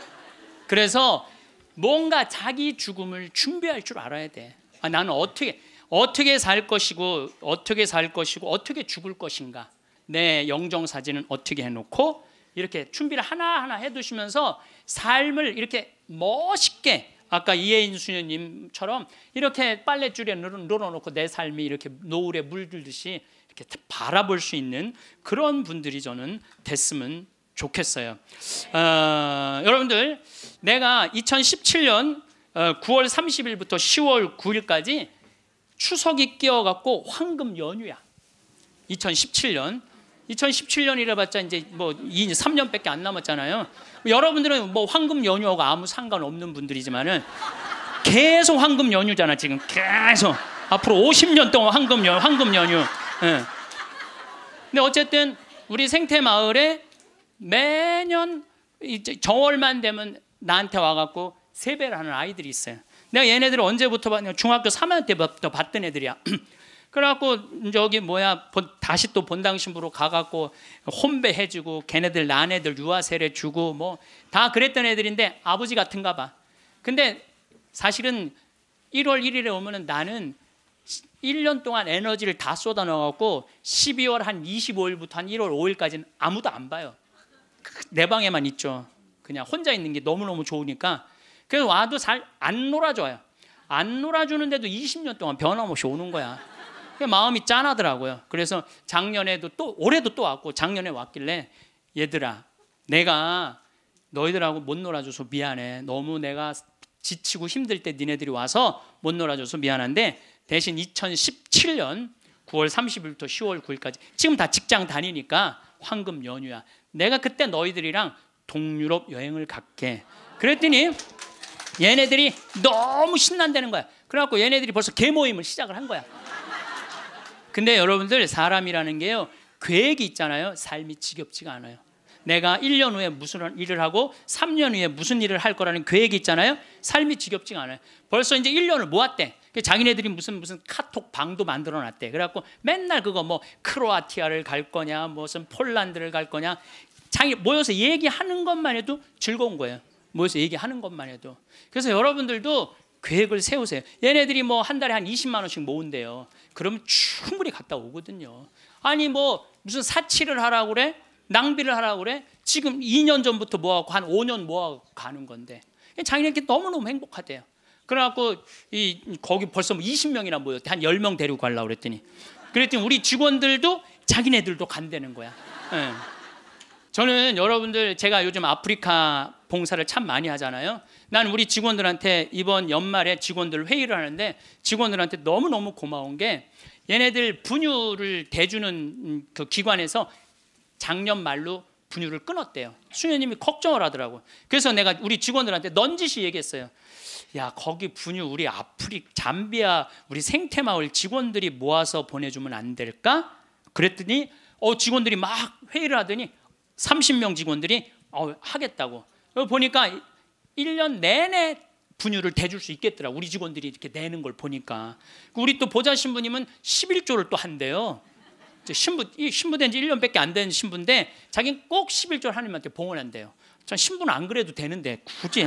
그래서 뭔가 자기 죽음을 준비할 줄 알아야 돼. 아, 나는 어떻게 어떻게 살 것이고 어떻게 살 것이고 어떻게 죽을 것인가. 내 영정 사진은 어떻게 해놓고 이렇게 준비를 하나 하나 해두시면서 삶을 이렇게 멋있게 아까 이혜인 수녀님처럼 이렇게 빨랫줄에 늘어놓고 내 삶이 이렇게 노을에 물들듯이 이렇게 바라볼 수 있는 그런 분들이 저는 됐으면 좋겠어요. 어, 여러분들 내가 2017년 9월 30일부터 10월 9일까지 추석이 끼어갖고 황금 연휴야. 2017년 2017년이라 봤자 이제 뭐 2, 3년밖에 안 남았잖아요. 여러분들은 뭐 황금 연휴하고 아무 상관없는 분들이지만은 계속 황금 연휴잖아 지금 계속 앞으로 50년 동안 황금 연 황금 연휴. 예. 근데 어쨌든 우리 생태 마을에 매년 이제 정월만 되면 나한테 와갖고 세배를 하는 아이들이 있어요. 내가 얘네들을 언제부터 봤냐? 중학교 3학년 때부터 봤던 애들이야. 그래갖고 저기 뭐야 다시 또 본당 신부로 가갖고 혼배 해주고 걔네들 난 애들 유아 세례 주고 뭐 다 그랬던 애들인데 아버지 같은가 봐. 근데 사실은 1월 1일에 오면은 나는 1년 동안 에너지를 다 쏟아 넣어갖고 12월 한 25일부터 한 1월 5일까지는 아무도 안 봐요. 내 방에만 있죠. 그냥 혼자 있는 게 너무너무 좋으니까. 그래서 와도 잘 안 놀아줘요. 안 놀아주는데도 20년 동안 변함없이 오는 거야. 마음이 짠하더라고요. 그래서 작년에도 또 올해도 또 왔고 작년에 왔길래 얘들아 내가 너희들하고 못 놀아줘서 미안해. 너무 내가 지치고 힘들 때 니네들이 와서 못 놀아줘서 미안한데 대신 2017년 9월 30일부터 10월 9일까지 지금 다 직장 다니니까 황금 연휴야. 내가 그때 너희들이랑 동유럽 여행을 갈게. 그랬더니 얘네들이 너무 신난다는 거야. 그래갖고 얘네들이 벌써 개모임을 시작을 한 거야. 근데 여러분들 사람이라는 게요 계획이 있잖아요. 삶이 지겹지가 않아요. 내가 1년 후에 무슨 일을 하고 3년 후에 무슨 일을 할 거라는 계획이 있잖아요. 삶이 지겹지가 않아요. 벌써 이제 1년을 모았대. 자기네들이 무슨 무슨 카톡 방도 만들어 놨대. 그래갖고 맨날 그거 뭐 크로아티아를 갈 거냐, 무슨 폴란드를 갈 거냐, 자기 모여서 얘기하는 것만 해도 즐거운 거예요. 모여서 얘기하는 것만 해도. 그래서 여러분들도 계획을 세우세요. 얘네들이 뭐 한 달에 한 20만 원씩 모은대요. 그러면 충분히 갔다 오거든요. 아니 뭐 무슨 사치를 하라고 그래? 낭비를 하라고 그래? 지금 2년 전부터 모아갖고 한 5년 모아 가는 건데 자기네께 너무너무 행복하대요. 그래갖고 이 거기 벌써 뭐 20명이나 모였대. 한 10명 데리고 가려고 그랬더니 그랬더니 우리 직원들도 자기네들도 간다는 거야. 네. 저는 여러분들 제가 요즘 아프리카 봉사를 참 많이 하잖아요. 난 우리 직원들한테 이번 연말에 직원들 회의를 하는데 직원들한테 너무너무 고마운 게 얘네들 분유를 대주는 그 기관에서 작년 말로 분유를 끊었대요. 수녀님이 걱정을 하더라고. 그래서 내가 우리 직원들한테 넌지시 얘기했어요. 야 거기 분유 우리 아프리 잠비아 우리 생태마을 직원들이 모아서 보내주면 안 될까? 그랬더니 어 직원들이 막 회의를 하더니 30명 직원들이 어, 하겠다고 보니까 1년 내내 분유를 대줄 수 있겠더라. 우리 직원들이 이렇게 내는 걸 보니까. 우리 또 보좌 신부님은 11조를 또 한대요. 신부 이 신부된 지 1년밖에 안 된 신부인데 자기는 꼭 11조 하나님한테 봉헌한대요. 전 신부는 안 그래도 되는데 굳이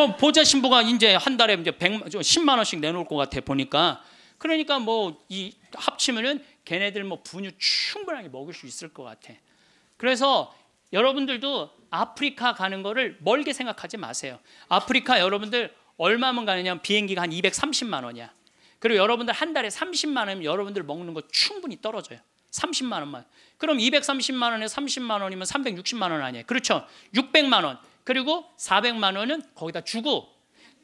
그럼 보좌 신부가 이제 한 달에 이제 100, 10만 원씩 내놓을 것 같아 보니까 그러니까 뭐 이 합치면은 걔네들 뭐 분유 충분하게 먹을 수 있을 것 같아. 그래서 여러분들도 아프리카 가는 거를 멀게 생각하지 마세요. 아프리카 여러분들 얼마면 가느냐 비행기가 한 230만 원이야. 그리고 여러분들 한 달에 30만 원이면 여러분들 먹는 거 충분히 떨어져요. 30만 원만. 그럼 230만 원에 30만 원이면 360만 원 아니에요. 그렇죠? 600만 원. 그리고 400만 원은 거기다 주고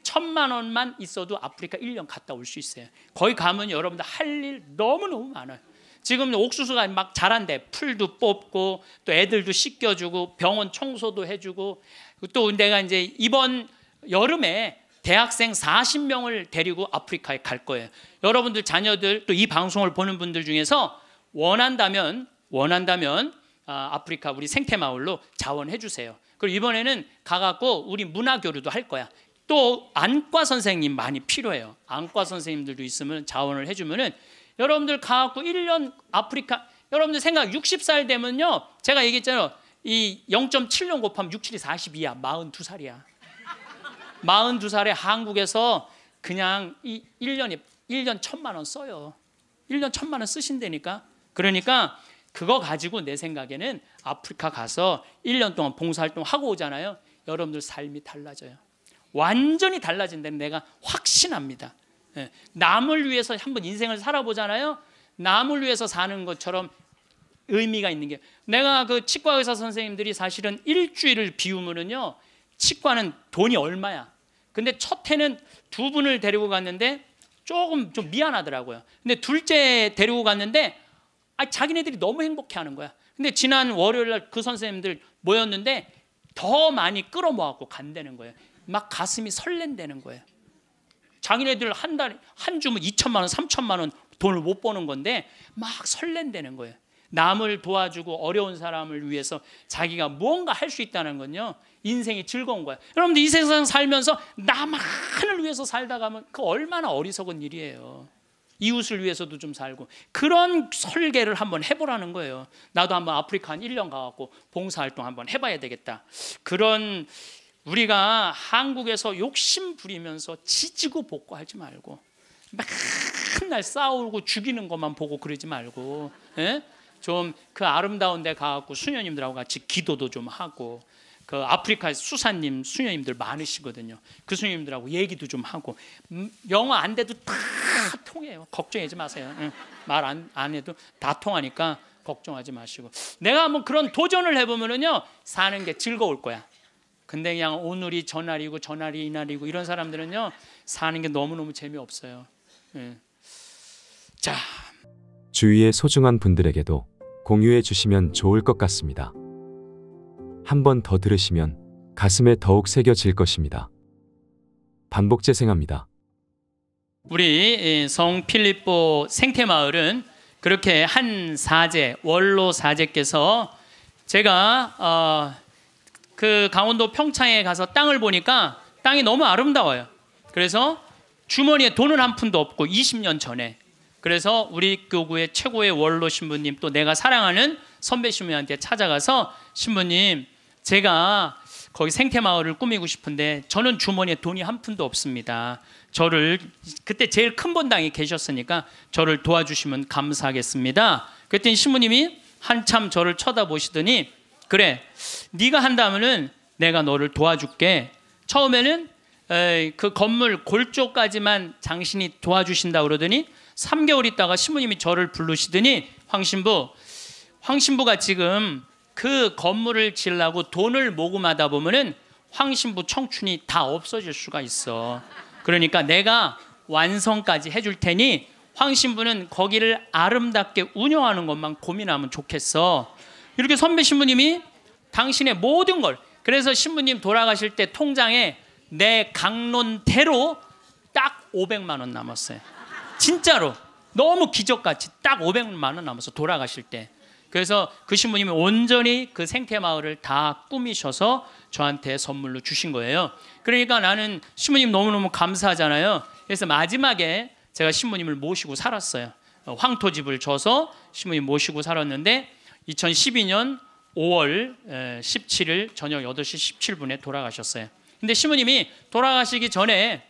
천만 원만 있어도 아프리카 1년 갔다 올 수 있어요. 거기 가면 여러분들 할 일 너무너무 많아요. 지금 옥수수가 막 자란대. 풀도 뽑고 또 애들도 씻겨주고 병원 청소도 해주고 또 내가 이제 이번 여름에 대학생 40명을 데리고 아프리카에 갈 거예요. 여러분들 자녀들 또 이 방송을 보는 분들 중에서 원한다면 원한다면 아, 아프리카 우리 생태 마을로 자원해 주세요. 그리고 이번에는 가갖고 우리 문화 교류도 할 거야. 또 안과 선생님 많이 필요해요. 안과 선생님들도 있으면 자원을 해주면은 여러분들 가갖고 1년 아프리카 여러분들 생각 60살 되면요. 제가 얘기했잖아요. 이 0.7년 곱하면 6, 7이 42야. 42살이야. 42살에 한국에서 그냥 이 1년에 1년 천만 원 써요. 1년 천만 원 쓰신다니까. 그러니까 그거 가지고 내 생각에는 아프리카 가서 1년 동안 봉사활동 하고 오잖아요. 여러분들 삶이 달라져요. 완전히 달라진다는 내가 확신합니다. 예. 남을 위해서 한번 인생을 살아보잖아요. 남을 위해서 사는 것처럼 의미가 있는 게 내가 그 치과 의사 선생님들이 사실은 일주일을 비우면은요 치과는 돈이 얼마야. 근데 첫 해는 두 분을 데리고 갔는데 조금 좀 미안하더라고요. 근데 둘째 데리고 갔는데 아 자기네들이 너무 행복해하는 거야. 근데 지난 월요일 날 그 선생님들 모였는데 더 많이 끌어모았고 간다는 거예요. 막 가슴이 설렌다는 거예요. 자기네들 한 달 한 주면 2천만 원, 3천만 원 돈을 못 버는 건데 막 설렌다는 거예요. 남을 도와주고 어려운 사람을 위해서 자기가 뭔가 할 수 있다는 건요. 인생이 즐거운 거야. 여러분들 이 세상 살면서 나만을 위해서 살다 가면 그 얼마나 어리석은 일이에요. 이웃을 위해서도 좀 살고 그런 설계를 한번 해보라는 거예요. 나도 한번 아프리카 한 1년 가갖고 봉사활동 한번 해봐야 되겠다. 그런 우리가 한국에서 욕심 부리면서 지지고 볶고하지 말고 맨날 싸우고 죽이는 것만 보고 그러지 말고 예? 좀그 아름다운 데 가갖고 수녀님들하고 같이 기도도 좀 하고 그 아프리카 수사님 수녀님들 많으시거든요. 그 수녀님들하고 얘기도 좀 하고 음, 영어 안 돼도 다 통해요. 걱정하지 마세요. 응. 말안 안 해도 다 통하니까 걱정하지 마시고 내가 한번 그런 도전을 해보면은요 사는 게 즐거울 거야. 근데 그냥 오늘이 전날이고 전날이 이날이고 이런 사람들은요 사는 게 너무 너무 재미없어요. 예. 자 주위의 소중한 분들에게도 공유해 주시면 좋을 것 같습니다. 한 번 더 들으시면 가슴에 더욱 새겨질 것입니다. 반복 재생합니다. 우리 성 필립보 생태마을은 그렇게 한 사제 원로 사제께서 제가 어, 그 강원도 평창에 가서 땅을 보니까 땅이 너무 아름다워요. 그래서 주머니에 돈은 한 푼도 없고 20년 전에 그래서 우리 교구의 최고의 원로 신부님 또 내가 사랑하는 선배 신부님한테 찾아가서 신부님 제가 거기 생태 마을을 꾸미고 싶은데 저는 주머니에 돈이 한 푼도 없습니다. 저를 그때 제일 큰 본당에 계셨으니까 저를 도와주시면 감사하겠습니다. 그랬더니 신부님이 한참 저를 쳐다보시더니 그래 네가 한다면은 내가 너를 도와줄게. 처음에는 그 건물 골조까지만 당신이 도와주신다 그러더니 3개월 있다가 신부님이 저를 부르시더니 황신부 황신부가 지금 그 건물을 지으려고 돈을 모금하다 보면은 황신부 청춘이 다 없어질 수가 있어. 그러니까 내가 완성까지 해줄 테니 황신부는 거기를 아름답게 운영하는 것만 고민하면 좋겠어. 이렇게 선배 신부님이 당신의 모든 걸 그래서 신부님 돌아가실 때 통장에 내 강론대로 딱 500만 원 남았어요. 진짜로 너무 기적같이 딱 500만 원 남아서 돌아가실 때 그래서 그 신부님이 온전히 그 생태 마을을 다 꾸미셔서 저한테 선물로 주신 거예요. 그러니까 나는 신부님 너무너무 감사하잖아요. 그래서 마지막에 제가 신부님을 모시고 살았어요. 황토집을 줘서 신부님 모시고 살았는데 2012년 5월 17일 저녁 8시 17분에 돌아가셨어요. 근데 신부님이 돌아가시기 전에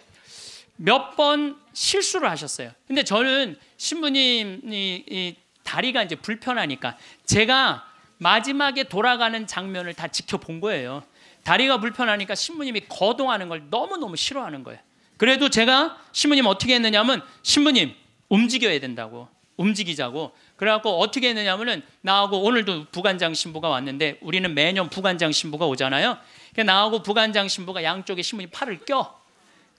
몇 번 실수를 하셨어요. 근데 저는 신부님이 이 다리가 이제 불편하니까 제가 마지막에 돌아가는 장면을 다 지켜본 거예요. 다리가 불편하니까 신부님이 거동하는 걸 너무너무 싫어하는 거예요. 그래도 제가 신부님 어떻게 했느냐면 신부님 움직여야 된다고 움직이자고 그래갖고 어떻게 했느냐면은 나하고 오늘도 부관장 신부가 왔는데 우리는 매년 부관장 신부가 오잖아요. 나하고 부관장 신부가 양쪽에 신부님 팔을 껴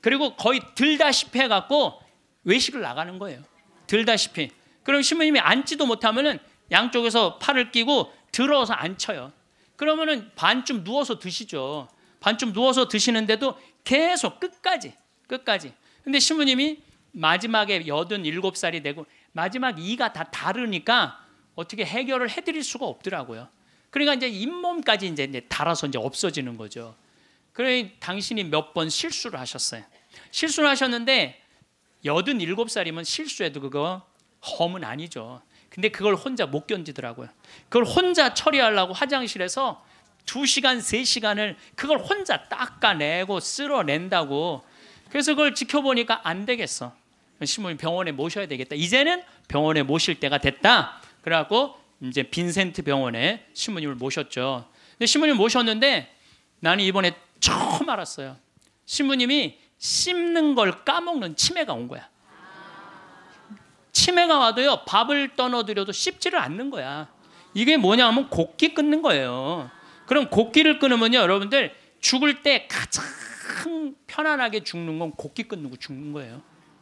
그리고 거의 들다시피 해갖고 외식을 나가는 거예요. 들다시피. 그럼 신부님이 앉지도 못하면은 양쪽에서 팔을 끼고 들어서 앉혀요. 그러면은 반쯤 누워서 드시죠. 반쯤 누워서 드시는데도 계속 끝까지, 끝까지. 근데 신부님이 마지막에 여든 일곱 살이 되고 마지막 이가 다 다르니까 어떻게 해결을 해드릴 수가 없더라고요. 그러니까 이제 잇몸까지 이제 달아서 이제 없어지는 거죠. 그래 당신이 몇 번 실수를 하셨어요. 실수를 하셨는데 여든 일곱 살이면 실수해도 그거 험은 아니죠. 근데 그걸 혼자 못 견디더라고요. 그걸 혼자 처리하려고 화장실에서 두 시간, 세 시간을 그걸 혼자 닦아내고 쓸어낸다고. 그래서 그걸 지켜보니까 안 되겠어. 신부님 병원에 모셔야 되겠다. 이제는 병원에 모실 때가 됐다. 그래갖고 이제 빈센트 병원에 신부님을 모셨죠. 근데 신부님 모셨는데 나는 이번에 처음 알았어요. 신부님이 씹는 걸 까먹는 치매가 온 거야. 치매가 와도요 밥을 떠넣어드려도 씹지를 않는 거야. 이게 뭐냐면 곡기 끊는 거예요. 그럼 곡기를 끊으면요 여러분들 죽을 때 가장 편안하게 죽는 건 곡기 끊는 거 죽는 거예요.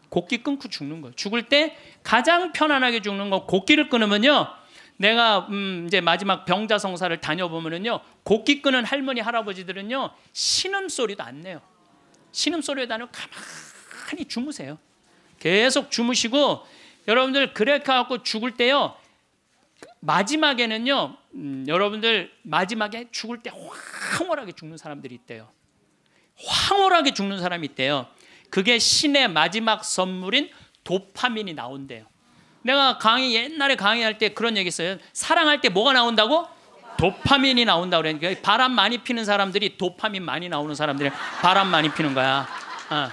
곡기 끊고 죽는 거예요. 죽을 때 가장 편안하게 죽는 건 곡기를 끊으면요. 내가 음 이제 마지막 병자 성사를 다녀보면은요 곡기 끊은 할머니 할아버지들은요 신음 소리도 안 내요. 신음 소리에 다녀 가만히 주무세요. 계속 주무시고 여러분들 그래 갖고 죽을 때요 마지막에는요 음, 여러분들 마지막에 죽을 때 황홀하게 죽는 사람들이 있대요. 황홀하게 죽는 사람이 있대요. 그게 신의 마지막 선물인 도파민이 나온대요. 내가 강의 옛날에 강의할 때 그런 얘기 했어요. 사랑할 때 뭐가 나온다고? 도파민이 나온다 그러니까 바람 많이 피는 사람들이 도파민 많이 나오는 사람들이 바람 많이 피는 거야. 어.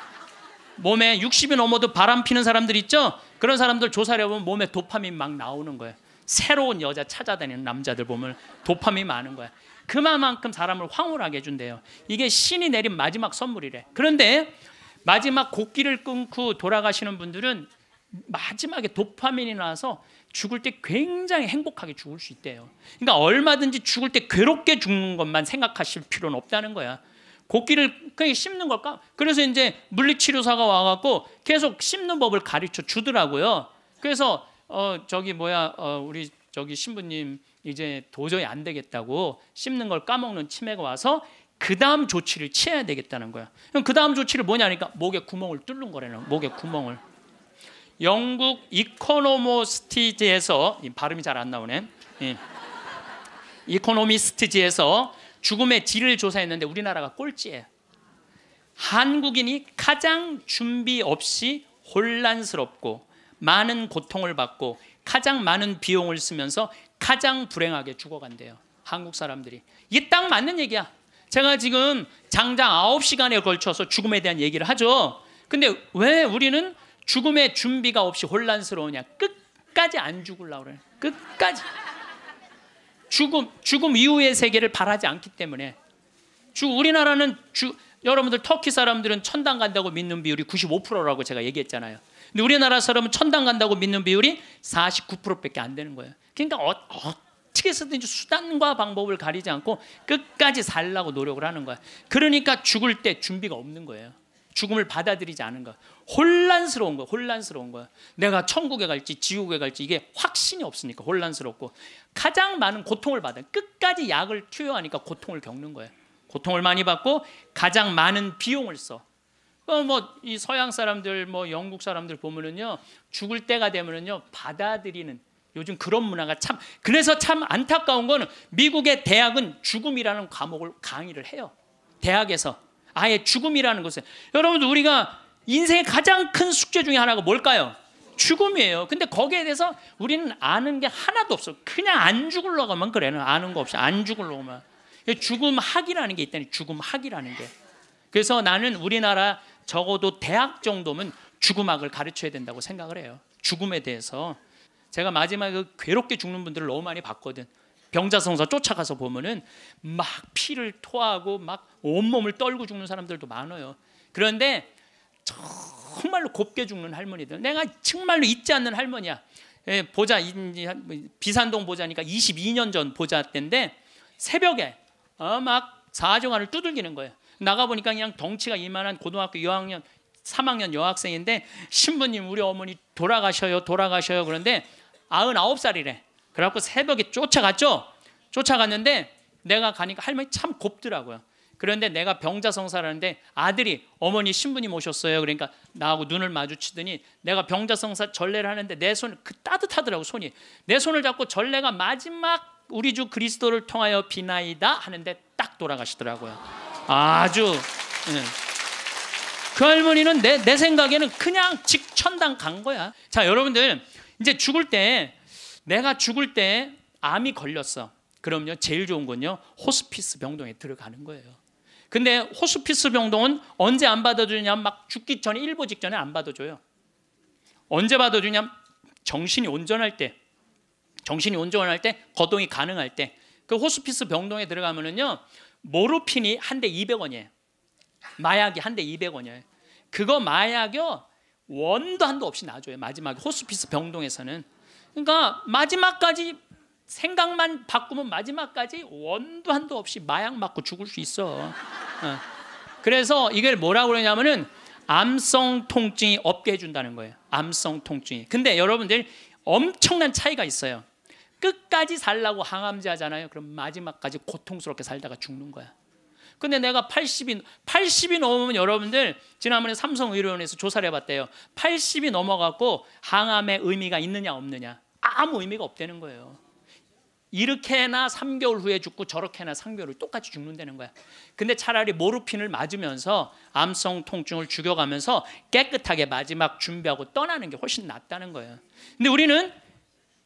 몸에 60이 넘어도 바람 피는 사람들 있죠? 그런 사람들 조사해 보면 몸에 도파민 막 나오는 거예요. 새로운 여자 찾아다니는 남자들 보면 도파민 많은 거야. 그만큼 사람을 황홀하게 해준대요. 이게 신이 내린 마지막 선물이래. 그런데 마지막 곡기를 끊고 돌아가시는 분들은 마지막에 도파민이 나와서 죽을 때 굉장히 행복하게 죽을 수 있대요. 그러니까 얼마든지 죽을 때 괴롭게 죽는 것만 생각하실 필요는 없다는 거야. 곡기를 그냥 씹는 걸까? 그래서 이제 물리치료사가 와갖고 계속 씹는 법을 가르쳐 주더라고요. 그래서 어 저기 뭐야 어 우리 저기 신부님 이제 도저히 안 되겠다고 씹는 걸 까먹는 치매가 와서 그 다음 조치를 취해야 되겠다는 거야. 그 다음 조치를 뭐냐니까 목에 구멍을 뚫는 거라는 목에 구멍을. 영국 이코노모스티즈에서 발음이 잘 안 나오네. 예. 이코노미스트지에서 죽음의 질을 조사했는데 우리나라가 꼴찌예요. 한국인이 가장 준비 없이 혼란스럽고 많은 고통을 받고 가장 많은 비용을 쓰면서 가장 불행하게 죽어간대요. 한국 사람들이. 이게 딱 맞는 얘기야. 제가 지금 장장 9시간에 걸쳐서 죽음에 대한 얘기를 하죠. 근데 왜 우리는 죽음의 준비가 없이 혼란스러우냐? 끝까지 안 죽으려고 그래. 끝까지. 죽음 죽음 이후의 세계를 바라지 않기 때문에 주 우리나라는 주 여러분들 터키 사람들은 천당 간다고 믿는 비율이 95%라고 제가 얘기했잖아요. 근데 우리나라 사람은 천당 간다고 믿는 비율이 49%밖에 안 되는 거예요. 그러니까 어, 어떻게 해서든지 수단과 방법을 가리지 않고 끝까지 살라고 노력을 하는 거야. 그러니까 죽을 때 준비가 없는 거예요. 죽음을 받아들이지 않은 거. 혼란스러운 거, 혼란스러운 거야. 내가 천국에 갈지 지옥에 갈지 이게 확신이 없으니까 혼란스럽고 가장 많은 고통을 받아. 끝까지 약을 투여하니까 고통을 겪는 거예요. 고통을 많이 받고 가장 많은 비용을 써. 어, 뭐이 서양 사람들, 뭐 영국 사람들 보면은요 죽을 때가 되면은요 받아들이는 요즘 그런 문화가 참 그래서 참 안타까운 거는 미국의 대학은 죽음이라는 과목을 강의를 해요. 대학에서 아예 죽음이라는 것은 여러분들 우리가 인생의 가장 큰 숙제 중에 하나가 뭘까요? 죽음이에요. 근데 거기에 대해서 우리는 아는 게 하나도 없어. 그냥 안 죽으려고만 그래. 아는 거 없이 안 죽으려고만. 죽음 학이라는 게 있다니 죽음 학이라는 게. 그래서 나는 우리나라 적어도 대학 정도면 죽음학을 가르쳐야 된다고 생각을 해요. 죽음에 대해서 제가 마지막에 그 괴롭게 죽는 분들을 너무 많이 봤거든. 병자성사 쫓아가서 보면은 막 피를 토하고 막 온몸을 떨고 죽는 사람들도 많아요. 그런데 정말로 곱게 죽는 할머니들. 내가 정말로 잊지 않는 할머니야. 예, 보자 비산동 보자니까 22년 전 보자 때인데 새벽에 어, 막 사정환을 두들기는 거예요. 나가 보니까 그냥 덩치가 이만한 고등학교 2학년 3학년 여학생인데 신부님 우리 어머니 돌아가셔요 돌아가셔요 그런데 99살이래. 그래갖고 새벽에 쫓아갔죠. 쫓아갔는데 내가 가니까 할머니 참 곱더라고요. 그런데 내가 병자성사를 하는데 아들이 어머니 신부님 오셨어요. 그러니까 나하고 눈을 마주치더니 내가 병자성사 전례를 하는데 내 손 그 따뜻하더라고 손이. 내 손을 잡고 전례가 마지막 우리 주 그리스도를 통하여 비나이다 하는데 딱 돌아가시더라고요. 아주 예. 그 할머니는 내, 내 생각에는 그냥 직천당 간 거야. 자 여러분들 이제 죽을 때 내가 죽을 때 암이 걸렸어. 그럼요 제일 좋은 건요 호스피스 병동에 들어가는 거예요. 근데 호스피스 병동은 언제 안 받아주냐? 막 죽기 전에 일보 직전에 안 받아줘요. 언제 받아주냐? 정신이 온전할 때, 정신이 온전할 때, 거동이 가능할 때. 그 호스피스 병동에 들어가면은요 모르핀이 한 대 200원이에요. 마약이 한 대 200원이에요. 그거 마약이요 원도 한도 없이 놔줘요. 마지막에 호스피스 병동에서는. 그러니까 마지막까지 생각만 바꾸면 마지막까지 원도 한도 없이 마약 맞고 죽을 수 있어. 어. 그래서 이걸 뭐라고 그러냐면은 암성 통증이 없게 해준다는 거예요. 암성 통증이. 근데 여러분들 엄청난 차이가 있어요. 끝까지 살라고 항암제 하잖아요. 그럼 마지막까지 고통스럽게 살다가 죽는 거야. 근데 내가 80이 80이 넘으면 여러분들 지난번에 삼성 의료원에서 조사를 해봤대요. 80이 넘어갖고 항암의 의미가 있느냐 없느냐 아무 의미가 없다는 거예요. 이렇게나 3개월 후에 죽고 저렇게나 3개월 후 똑같이 죽는다는 거야. 근데 차라리 모르핀을 맞으면서 암성 통증을 죽여가면서 깨끗하게 마지막 준비하고 떠나는 게 훨씬 낫다는 거예요. 근데 우리는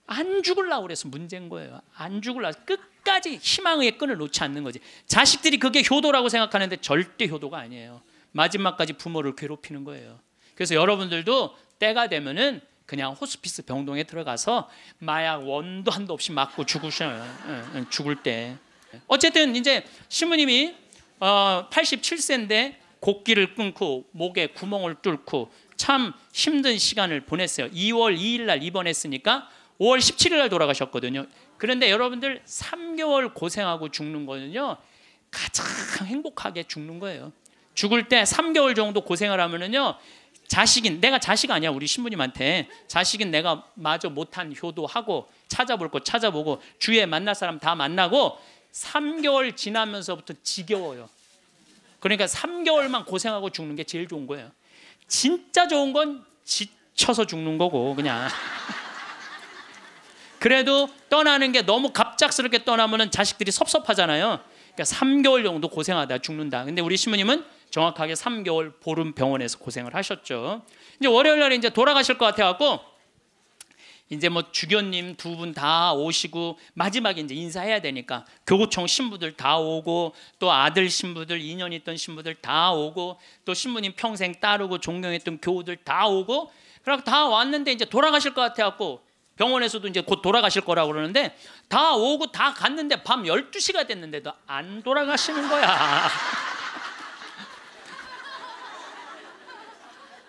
안 죽을라고 그래서 문제인 거예요. 안 죽을라 끝까지 희망의 끈을 놓지 않는 거지. 자식들이 그게 효도라고 생각하는데 절대 효도가 아니에요. 마지막까지 부모를 괴롭히는 거예요. 그래서 여러분들도 때가 되면은 그냥 호스피스 병동에 들어가서 마약 원도 한도 없이 맞고 죽으셔요. 예, 예, 죽을 때. 어쨌든 이제 신부님이 87세인데 어, 곡기를 끊고 목에 구멍을 뚫고 참 힘든 시간을 보냈어요. 2월 2일 날 입원했으니까 5월 17일 날 돌아가셨거든요. 그런데 여러분들 3개월 고생하고 죽는 거는요. 가장 행복하게 죽는 거예요. 죽을 때 3개월 정도 고생을 하면은요. 자식인 내가 자식 아니야 우리 신부님한테 자식인 내가 마저 못한 효도하고 찾아볼 거 찾아보고 주위에 만날 사람 다 만나고 3개월 지나면서부터 지겨워요. 그러니까 3개월만 고생하고 죽는 게 제일 좋은 거예요. 진짜 좋은 건 지쳐서 죽는 거고 그냥 그래도 떠나는 게 너무 갑작스럽게 떠나면은 자식들이 섭섭하잖아요. 그러니까 3개월 정도 고생하다 죽는다. 근데 우리 신부님은 정확하게 3개월 보름 병원에서 고생을 하셨죠. 이제 월요일 날 이제 돌아가실 것 같아 갖고 이제 뭐 주교님 두 분 다 오시고 마지막에 이제 인사해야 되니까 교구청 신부들 다 오고 또 아들 신부들 2년 있던 신부들 다 오고 또 신부님 평생 따르고 존경했던 교우들 다 오고 그러고 다 왔는데 이제 돌아가실 것 같아 갖고 병원에서도 이제 곧 돌아가실 거라고 그러는데 다 오고 다 갔는데 밤 12시가 됐는데도 안 돌아가시는 거야.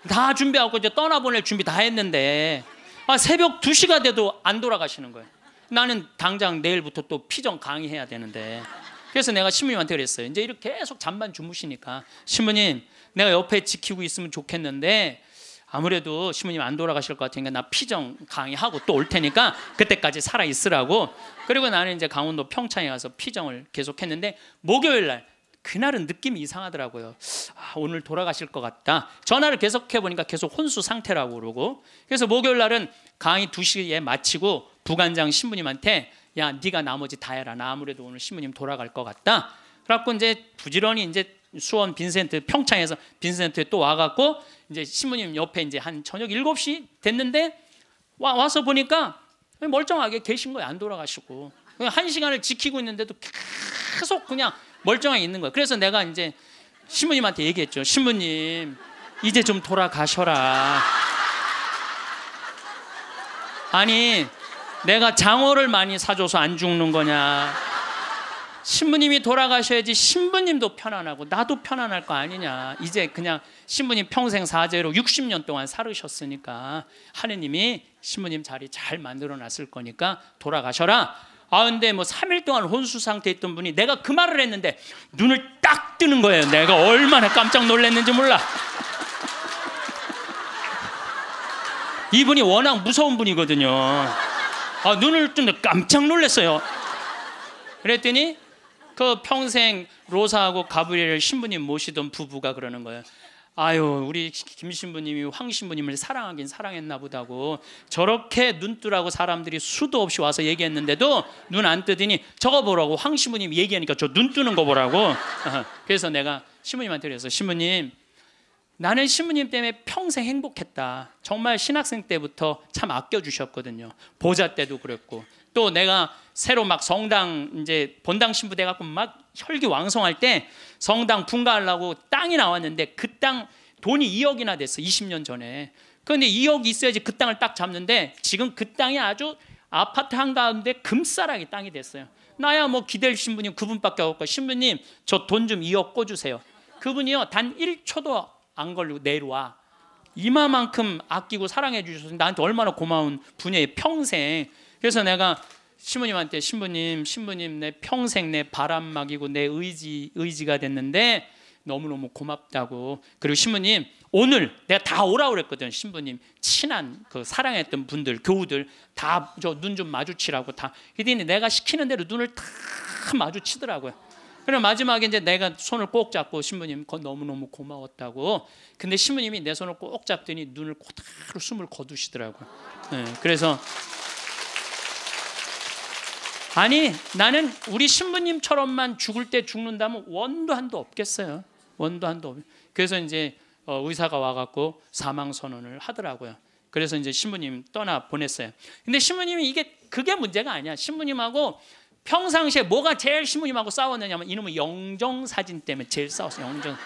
다 준비하고 이제 떠나보낼 준비 다 했는데 아, 새벽 2시가 돼도 안 돌아가시는 거예요. 나는 당장 내일부터 또 피정 강의해야 되는데 그래서 내가 신부님한테 그랬어요. 이제 이렇게 계속 잠만 주무시니까 신부님 내가 옆에 지키고 있으면 좋겠는데 아무래도 신부님 안 돌아가실 것 같으니까 나 피정 강의하고 또 올 테니까 그때까지 살아 있으라고. 그리고 나는 이제 강원도 평창에 가서 피정을 계속했는데 목요일 날 그날은 느낌이 이상하더라고요. 아, 오늘 돌아가실 것 같다. 전화를 계속 해 보니까 계속 혼수 상태라고 그러고. 그래서 목요일 날은 강의 2시에 마치고 부관장 신부님한테 야, 네가 나머지 다 해라. 나 아무래도 오늘 신부님 돌아갈 것 같다. 그래갖고 이제 부지런히 이제 수원 빈센트 평창에서 빈센트에 또 와갖고 이제 신부님 옆에 이제 한 저녁 7시 됐는데 와, 와서 보니까 멀쩡하게 계신 거예요. 안 돌아가시고. 한 시간을 지키고 있는데도 계속 그냥 멀쩡하게 있는 거예요. 그래서 내가 이제 신부님한테 얘기했죠. 신부님, 이제 좀 돌아가셔라. 아니 내가 장어를 많이 사줘서 안 죽는 거냐? 신부님이 돌아가셔야지 신부님도 편안하고 나도 편안할 거 아니냐. 이제 그냥 신부님 평생 사제로 60년 동안 살으셨으니까 하느님이 신부님 자리 잘 만들어 놨을 거니까 돌아가셔라. 아 근데 뭐 3일 동안 혼수 상태에 있던 분이 내가 그 말을 했는데 눈을 딱 뜨는 거예요. 내가 얼마나 깜짝 놀랐는지 몰라. 이분이 워낙 무서운 분이거든요. 아, 눈을 뜨는데 깜짝 놀랐어요. 그랬더니 그 평생 로사하고 가브리엘 신부님 모시던 부부가 그러는 거예요. 아유 우리 김 신부님이 황 신부님을 사랑하긴 사랑했나 보다고 저렇게 눈뜨라고 사람들이 수도 없이 와서 얘기했는데도 눈 안 뜨더니 저거 보라고 황 신부님 얘기하니까 저 눈 뜨는 거 보라고. 그래서 내가 신부님한테 그래서 신부님 나는 신부님 때문에 평생 행복했다. 정말 신학생 때부터 참 아껴주셨거든요. 보자 때도 그랬고 또 내가 새로 막 성당 이제 본당 신부 돼 갖고 막 혈기 왕성할 때 성당 분가하려고 땅이 나왔는데 그 땅 돈이 2억이나 됐어. 20년 전에. 그런데 2억 있어야지 그 땅을 딱 잡는데 지금 그 땅이 아주 아파트 한 가운데 금싸라기 땅이 됐어요. 나야 뭐 기댈 신부님 그분밖에 없고 신부님 저 돈 좀 2억 꿔주세요. 그분이요 단 1초도 안 걸리고 내려와. 이마만큼 아끼고 사랑해 주셔서 나한테 얼마나 고마운 분이에요 평생. 그래서 내가 신부님한테 신부님, 신부님 내 평생 내 바람막이고 내 의지 의지가 됐는데 너무 너무 고맙다고. 그리고 신부님 오늘 내가 다 오라 그랬거든. 신부님 친한 그 사랑했던 분들 교우들 다 저 눈 좀 마주치라고 다. 그랬더니 내가 시키는 대로 눈을 다 마주치더라고요. 그럼 마지막에 이제 내가 손을 꼭 잡고 신부님 너무 너무 고마웠다고. 근데 신부님이 내 손을 꼭 잡더니 눈을 그대로 숨을 거두시더라고. 네, 그래서 아니 나는 우리 신부님처럼만 죽을 때 죽는다면 원도 한도 없겠어요. 원도 한도 없. 그래서 이제 어, 의사가 와갖고 사망 선언을 하더라고요. 그래서 이제 신부님 떠나 보냈어요. 근데 신부님이 이게 그게 문제가 아니야. 신부님하고 평상시에 뭐가 제일 신부님하고 싸웠느냐면 이놈의 영정 사진 때문에 제일 싸웠어. 영정.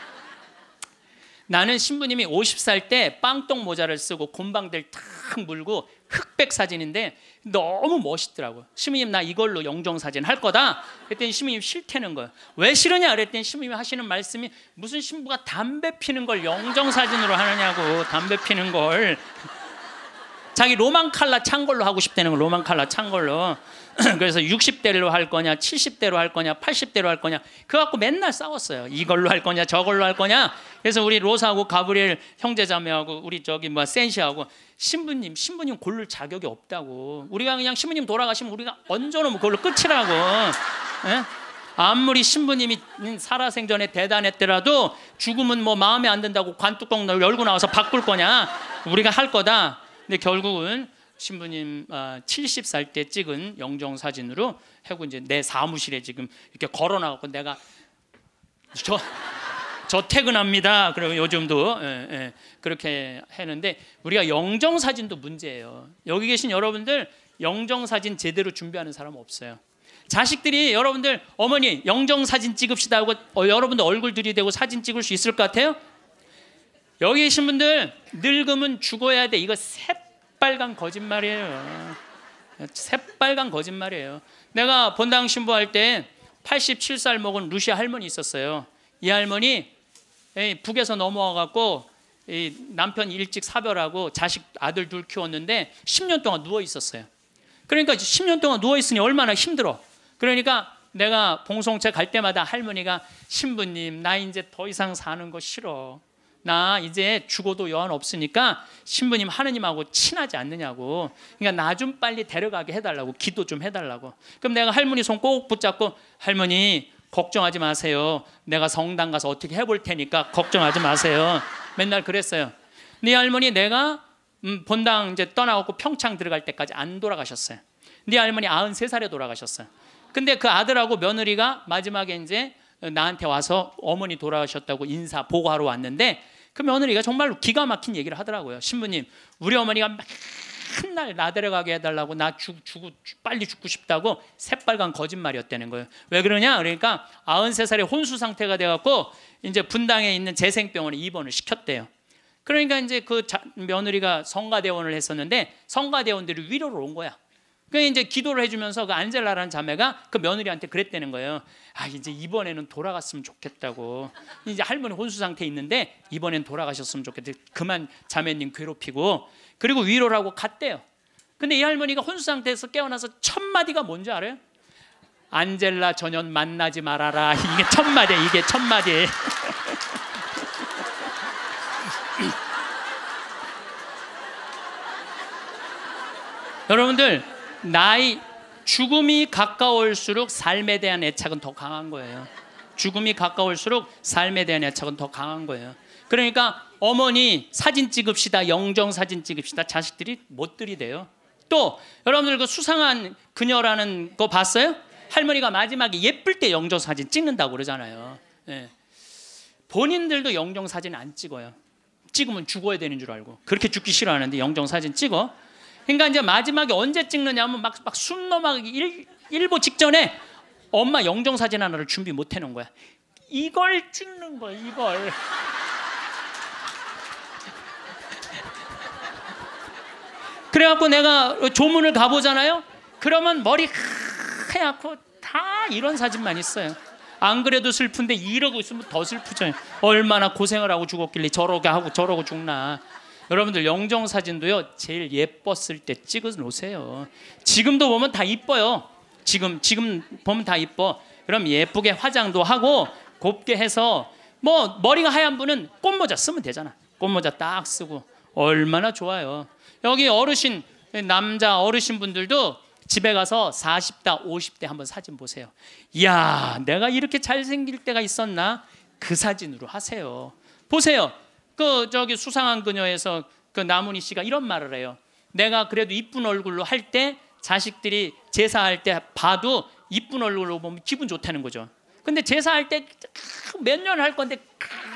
나는 신부님이 50살 때 빵똥 모자를 쓰고 곰방들 탁 물고 흑백 사진인데 너무 멋있더라고요. 신부님 나 이걸로 영정 사진 할 거다. 그랬더니 신부님 싫다는 거예요. 왜 싫으냐 그랬더니 신부님이 하시는 말씀이 무슨 신부가 담배 피는 걸 영정 사진으로 하느냐고 담배 피는 걸 자기 로만 칼라 찬 걸로 하고 싶다는 거 로만 칼라 찬 걸로 그래서 60대로 할 거냐 70대로 할 거냐 80대로 할 거냐. 그 갖고 맨날 싸웠어요. 이걸로 할 거냐 저걸로 할 거냐. 그래서 우리 로사하고 가브리엘 형제자매하고 우리 저기 뭐 센시하고 신부님 신부님 고를 자격이 없다고. 우리가 그냥 신부님 돌아가시면 우리가 얹어놓으면 그걸로 끝이라고. 예? 아무리 신부님이 살아생전에 대단했더라도 죽으면 뭐 마음에 안 든다고 관뚜껑 열고 나와서 바꿀 거냐. 우리가 할 거다. 근데 결국은 신부님 70살 아, 때 찍은 영정 사진으로 하고 이제 내 사무실에 지금 이렇게 걸어놔갖고 내가 저, 저 퇴근합니다. 그리고 요즘도 예, 예, 그렇게 했는데 우리가 영정 사진도 문제예요. 여기 계신 여러분들 영정 사진 제대로 준비하는 사람 없어요. 자식들이 여러분들 어머니 영정 사진 찍읍시다 하고 어, 여러분들 얼굴 들이대고 사진 찍을 수 있을 것 같아요? 여기 계신 분들 늙으면 죽어야 돼. 이거 새빨간 거짓말이에요. 새빨간 거짓말이에요. 내가 본당 신부할 때 87살 먹은 루시아 할머니 있었어요. 이 할머니 북에서 넘어와 갖고 남편 일찍 사별하고 자식 아들 둘 키웠는데 10년 동안 누워 있었어요. 그러니까 10년 동안 누워 있으니 얼마나 힘들어. 그러니까 내가 봉송체 갈 때마다 할머니가 신부님 나 이제 더 이상 사는 거 싫어. 나 이제 죽어도 여한 없으니까 신부님 하느님하고 친하지 않느냐고. 그러니까 나 좀 빨리 데려가게 해달라고 기도 좀 해달라고. 그럼 내가 할머니 손 꼭 붙잡고 할머니 걱정하지 마세요. 내가 성당 가서 어떻게 해볼 테니까 걱정하지 마세요. 맨날 그랬어요. 네 할머니 내가 음, 본당 이제 떠나고 평창 들어갈 때까지 안 돌아가셨어요. 네 할머니 93살에 돌아가셨어요. 근데 그 아들하고 며느리가 마지막에 이제 나한테 와서 어머니 돌아가셨다고 인사 보고하러 왔는데 그 며느리가 정말 기가 막힌 얘기를 하더라고요. 신부님, 우리 어머니가 맨날 나 데려가게 해달라고 나 죽, 죽, 빨리 죽고 싶다고 새빨간 거짓말이었다는 거예요. 왜 그러냐? 그러니까 93살에 혼수 상태가 돼갖고 이제 분당에 있는 재생병원에 입원을 시켰대요. 그러니까 이제 그 자, 며느리가 성가대원을 했었는데 성가대원들이 위로를 온 거야. 그러니까 이제 기도를 해주면서 그 안젤라라는 자매가 그 며느리한테 그랬다는 거예요. 아 이제 이번에는 돌아갔으면 좋겠다고. 이제 할머니 혼수 상태 있는데 이번엔 돌아가셨으면 좋겠다. 그만 자매님 괴롭히고 그리고 위로를 하고 갔대요. 근데 이 할머니가 혼수 상태에서 깨어나서 첫 마디가 뭔지 알아요? 안젤라 전현 만나지 말아라. 이게 첫 마디, 이게 첫 마디. 여러분들 나이 죽음이 가까울수록 삶에 대한 애착은 더 강한 거예요. 죽음이 가까울수록 삶에 대한 애착은 더 강한 거예요. 그러니까 어머니 사진 찍읍시다, 영정 사진 찍읍시다. 자식들이 못 들이대요. 또 여러분들 그 수상한 그녀라는 거 봤어요? 할머니가 마지막에 예쁠 때 영정 사진 찍는다고 그러잖아요. 예. 본인들도 영정 사진 안 찍어요. 찍으면 죽어야 되는 줄 알고 그렇게 죽기 싫어하는데 영정 사진 찍어. 그러니까 이제 마지막에 언제 찍느냐면 막, 막 숨넘어가기 일, 일보 직전에 엄마 영정 사진 하나를 준비 못 해놓은 거야. 이걸 찍는 거야, 이걸. 그래갖고 내가 조문을 가보잖아요. 그러면 머리 하얗고 다 이런 사진만 있어요. 안 그래도 슬픈데 이러고 있으면 더 슬프죠. 얼마나 고생을 하고 죽었길래 저러게 하고 저러고 죽나. 여러분들 영정 사진도요 제일 예뻤을 때 찍어 놓으세요. 지금도 보면 다 이뻐요. 지금 지금 보면 다 이뻐. 그럼 예쁘게 화장도 하고 곱게 해서 뭐 머리가 하얀 분은 꽃모자 쓰면 되잖아. 꽃모자 딱 쓰고 얼마나 좋아요. 여기 어르신 남자 어르신 분들도 집에 가서 40대 50대 한번 사진 보세요. 이야 내가 이렇게 잘생길 때가 있었나 그 사진으로 하세요. 보세요. 그 저기 수상한 그녀에서 그 나문희 씨가 이런 말을 해요. 내가 그래도 이쁜 얼굴로 할 때 자식들이 제사할 때 봐도 이쁜 얼굴로 보면 기분 좋다는 거죠. 근데 제사할 때 몇 년 할 건데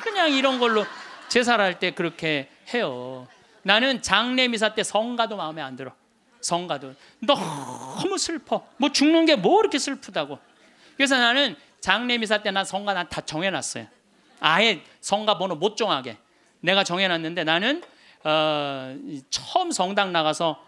그냥 이런 걸로 제사를 할 때 그렇게 해요. 나는 장례 미사 때 성가도 마음에 안 들어. 성가도 너무 슬퍼. 뭐 죽는 게 뭐 이렇게 슬프다고. 그래서 나는 장례 미사 때 난 성가 난 다 정해놨어요. 아예 성가 번호 못 정하게. 내가 정해놨는데 나는 어, 처음 성당 나가서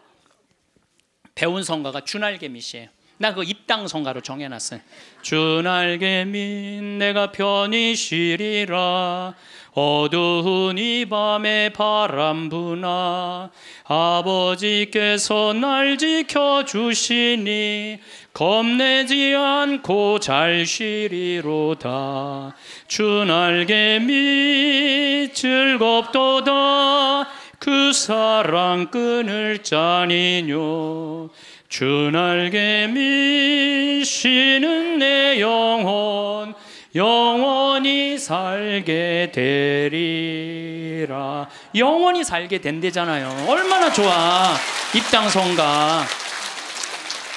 배운 성가가 주날개미 씨예요. 나 그 입당 성가로 정해놨어요. 주 날개미 내가 편히 쉬리라. 어두운 이 밤에 바람 부나. 아버지께서 날 지켜주시니 겁내지 않고 잘 쉬리로다. 주 날개 미 즐겁도다. 그 사랑 끊을 자니뇨 주 날개미 쉬는 내 영혼 영원히 살게 되리라. 영원히 살게 된대잖아요. 얼마나 좋아. 입당 성가.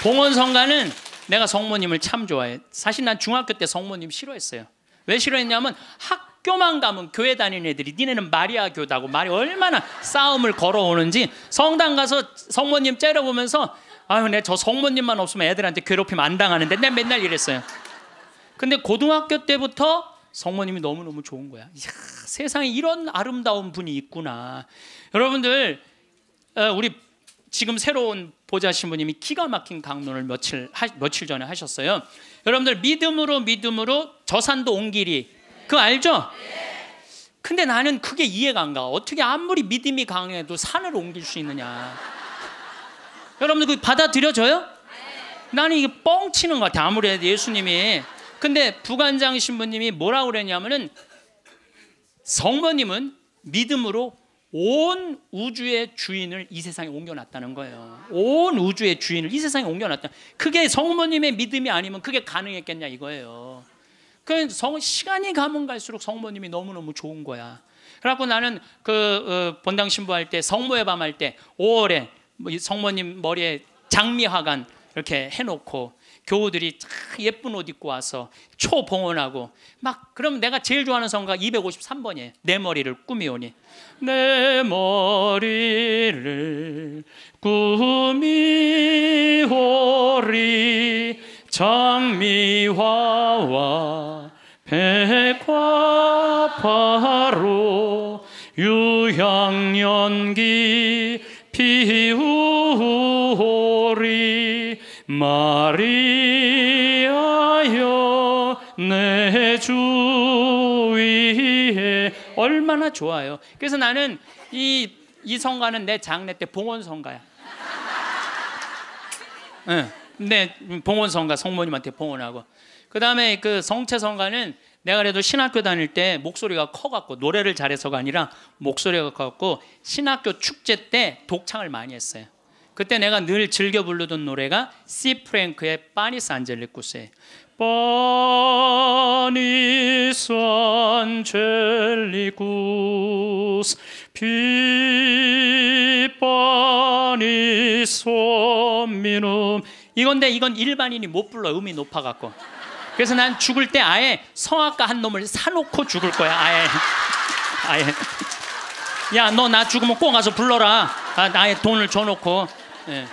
봉헌 성가는 내가 성모님을 참 좋아해. 사실 난 중학교 때 성모님 싫어했어요. 왜 싫어했냐면 학교만 가면 교회 다니는 애들이 니네는 마리아 교다고 말이 얼마나 싸움을 걸어오는지. 성당 가서 성모님 째려보면서 아유 내 저 성모님만 없으면 애들한테 괴롭히면 안 당하는데 내가 맨날 이랬어요 근데 고등학교 때부터 성모님이 너무너무 좋은 거야. 이야, 세상에 이런 아름다운 분이 있구나. 여러분들 어, 우리 지금 새로운 보좌 신부님이 기가 막힌 강론을 며칠 하, 며칠 전에 하셨어요. 여러분들 믿음으로 믿음으로 저산도 온 길이 그거 알죠? 근데 나는 그게 이해가 안 가. 어떻게 아무리 믿음이 강해도 산을 옮길 수 있느냐? 여러분들 그 받아들여져요? 나는 이게 뻥치는 것 같아. 아무래도 예수님이 근데 부관장 신부님이 뭐라고 그랬냐면은 성모님은 믿음으로 온 우주의 주인을 이 세상에 옮겨놨다는 거예요. 온 우주의 주인을 이 세상에 옮겨놨다. 그게 성모님의 믿음이 아니면 그게 가능했겠냐 이거예요. 그 성, 시간이 가면 갈수록 성모님이 너무너무 좋은 거야. 그래갖고 나는 그 어, 본당 신부할 때 성모의 밤 할 때 5월에 뭐 성모님 머리에 장미화관 이렇게 해놓고 교우들이 예쁜 옷 입고 와서 초봉헌하고 막 그럼 내가 제일 좋아하는 성가 253번이에요. 내 머리를 꾸미오니 내 머리를 꾸미오리 장미화와 백화파로 유향연기 마리아여 내 주위에 얼마나 좋아요. 그래서 나는 이, 이 성가는 내 장례 때 봉헌 성가야. 응. 네, 봉헌 성가 성모님한테 봉헌하고 그 다음에 그 성체 성가는 내가 그래도 신학교 다닐 때 목소리가 커갖고 노래를 잘해서가 아니라 목소리가 커갖고 신학교 축제 때 독창을 많이 했어요. 그때 내가 늘 즐겨 부르던 노래가 시 프랭크의 Panis Angelicus예요. Panis angelicus fit panis hominum. 이건데 이건 일반인이 못 불러. 음이 높아 갖고. 그래서 난 죽을 때 아예 성악가 한 놈을 사놓고 죽을 거야 아예. 아예. 야 너 나 죽으면 꼭 가서 불러라. 아, 아예 돈을 줘놓고 예.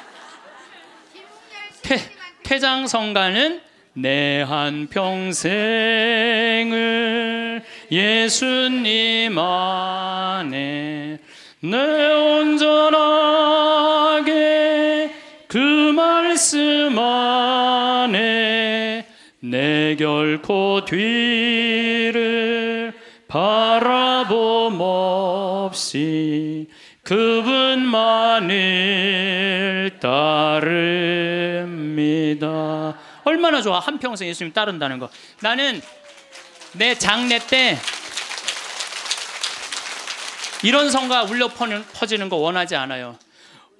퇴, 퇴장성가는 내 한 평생을 예수님 안에 내 온전하게 그 말씀 안에 내 결코 뒤를 바라봄 없이 그분만을 따릅니다. 얼마나 좋아 한 평생 예수님 따른다는 거. 나는 내 장례 때 이런 성가 울려 퍼지는 거 원하지 않아요.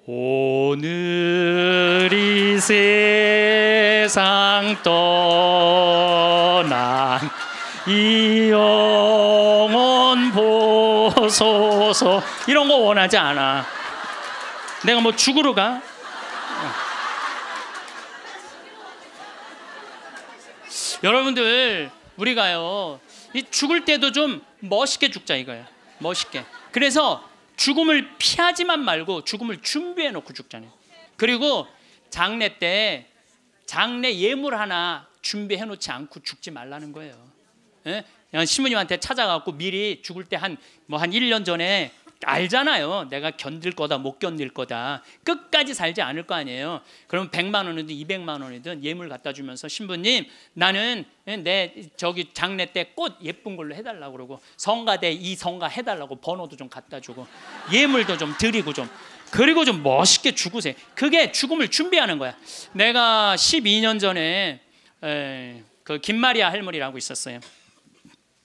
오늘 이 세상 떠난 이 영혼 보소서 이런 거 원하지 않아. 내가 뭐 죽으러 가? 여러분들 우리가요 이 죽을 때도 좀 멋있게 죽자 이거예요. 멋있게. 그래서 죽음을 피하지만 말고 죽음을 준비해 놓고 죽잖아요. 그리고 장례 때 장례 예물 하나 준비해 놓지 않고 죽지 말라는 거예요. 예? 신부님한테 찾아가고 미리 죽을 때 한 뭐한 뭐 1년 전에 알잖아요. 내가 견딜 거다 못 견딜 거다. 끝까지 살지 않을 거 아니에요. 그럼 100만 원이든 200만 원이든 예물 갖다 주면서 신부님 나는 내 저기 장례 때 꽃 예쁜 걸로 해달라고 그러고 성가대 이 성가 해달라고 번호도 좀 갖다 주고 예물도 좀 드리고 좀 그리고 좀 멋있게 죽으세요. 그게 죽음을 준비하는 거야. 내가 12년 전에 에, 그 김마리아 할머니라고 있었어요.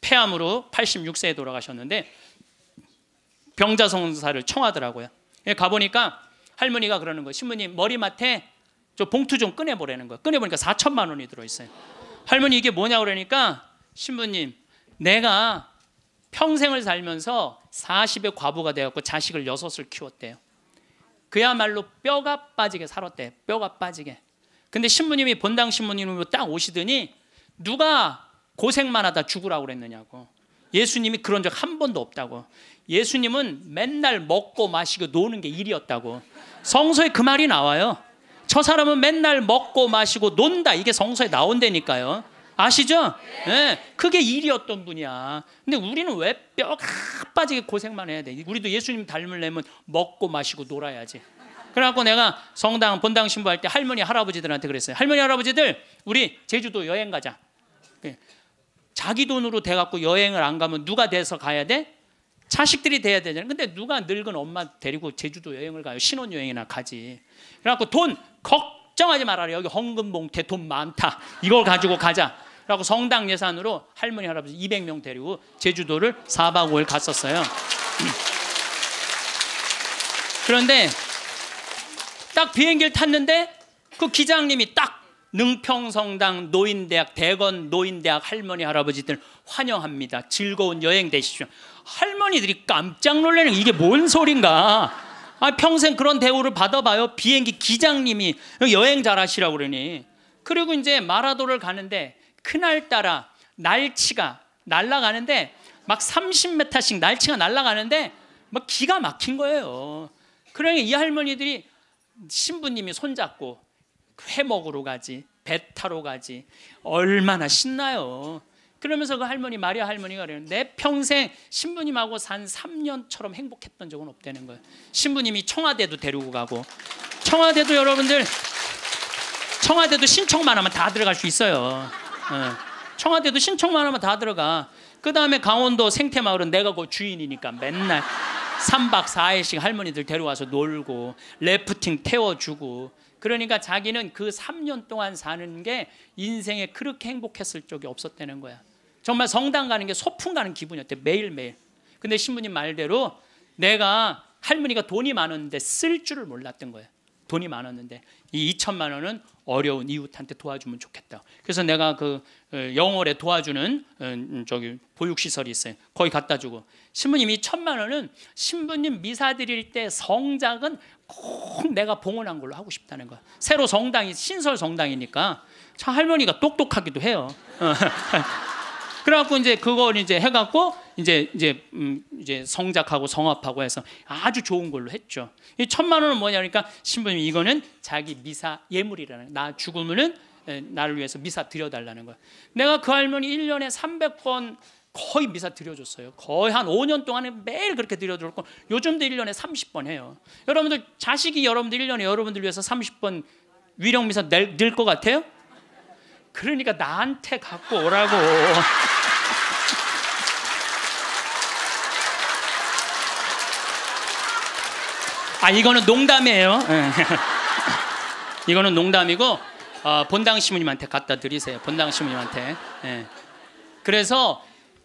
폐암으로 86세에 돌아가셨는데 병자성사를 청하더라고요. 예, 가보니까 할머니가 그러는 거예요. 신부님 머리맡에 저 봉투 좀 꺼내보라는 거예요. 꺼내보니까 4천만 원이 들어있어요. 할머니 이게 뭐냐 그러니까 신부님 내가 평생을 살면서 40의 과부가 되었고 자식을 여섯을 키웠대요. 그야말로 뼈가 빠지게 살았대. 뼈가 빠지게. 근데 신부님이 본당 신부님으로 딱 오시더니 누가 고생만 하다 죽으라고 그랬느냐고. 예수님이 그런 적 한 번도 없다고. 예수님은 맨날 먹고 마시고 노는 게 일이었다고. 성서에 그 말이 나와요. 저 사람은 맨날 먹고 마시고 논다. 이게 성서에 나온다니까요. 아시죠? 예. 네, 그게 일이었던 분이야. 근데 우리는 왜 뼈가 빠지게 고생만 해야 돼? 우리도 예수님 닮으려면 먹고 마시고 놀아야지. 그래갖고 내가 성당 본당 신부할 때 할머니 할아버지들한테 그랬어요. 할머니 할아버지들 우리 제주도 여행 가자. 예. 자기 돈으로 돼갖고 여행을 안 가면 누가 돼서 가야 돼? 자식들이 돼야 되잖아요. 근데 누가 늙은 엄마 데리고 제주도 여행을 가요? 신혼여행이나 가지. 그래갖고 돈 걱정하지 말아라. 여기 헌금봉태 돈 많다. 이걸 가지고 가자. 라고 성당 예산으로 할머니 할아버지 200명 데리고 제주도를 4박 5일 갔었어요. 그런데 딱 비행기를 탔는데 그 기장님이 딱 능평성당 노인대학 대건 노인대학 할머니 할아버지들 환영합니다. 즐거운 여행 되십시오. 할머니들이 깜짝 놀라는 이게 뭔 소린가? 아, 평생 그런 대우를 받아봐요. 비행기 기장님이 여행 잘하시라고 그러니. 그리고 이제 마라도를 가는데 그날따라 날치가 날아가는데 막 30m씩 날치가 날아가는데 막 기가 막힌 거예요. 그러니 이 할머니들이 신부님이 손잡고 회 먹으러 가지, 배 타러 가지. 얼마나 신나요. 그러면서 그 할머니 마리아 할머니가 그래요. 내 평생 신부님하고 산 3년처럼 행복했던 적은 없다는 거예요. 신부님이 청와대도 데리고 가고 청와대도 여러분들 청와대도 신청만 하면 다 들어갈 수 있어요. 어. 청와대도 신청만 하면 다 들어가. 그 다음에 강원도 생태마을은 내가 그 주인이니까 맨날 3박 4일씩 할머니들 데려와서 놀고 래프팅 태워주고 그러니까 자기는 그 3년 동안 사는 게 인생에 그렇게 행복했을 적이 없었다는 거야. 정말 성당 가는 게 소풍 가는 기분이었대 매일매일. 근데 신부님 말대로 내가 할머니가 돈이 많았는데 쓸 줄을 몰랐던 거예요. 돈이 많았는데 이 2천만 원은 어려운 이웃한테 도와주면 좋겠다. 그래서 내가 그 어, 영월에 도와주는 어, 음, 저기 보육 시설이 있어요. 거기 갖다 주고 신부님이 천만 원은 신부님 미사 드릴 때 성작은 꼭 내가 봉헌한 걸로 하고 싶다는 거야. 새로 성당이 신설 성당이니까 참 할머니가 똑똑하기도 해요. 어. 그래갖고 이제 그걸 이제 해갖고 이제 이제 음 이제 성작하고 성합하고 해서 아주 좋은 걸로 했죠. 이 천만 원은 뭐냐니까 신부님 이거는 자기 미사 예물이라는 나 죽으면은 나를 위해서 미사 드려달라는 거야. 내가 그 할머니 1년에 300번 거의 미사 드려줬어요. 거의 한 5년 동안에 매일 그렇게 드려줬고 요즘도 1년에 30번 해요. 여러분들 자식이 여러분들 1년에 여러분들 위해서 30번 위령 미사 낼 것 같아요? 그러니까 나한테 갖고 오라고. 아 이거는 농담이에요. 예. 이거는 농담이고 어, 본당 시부님한테 갖다 드리세요. 본당 시부님한테. 예. 그래서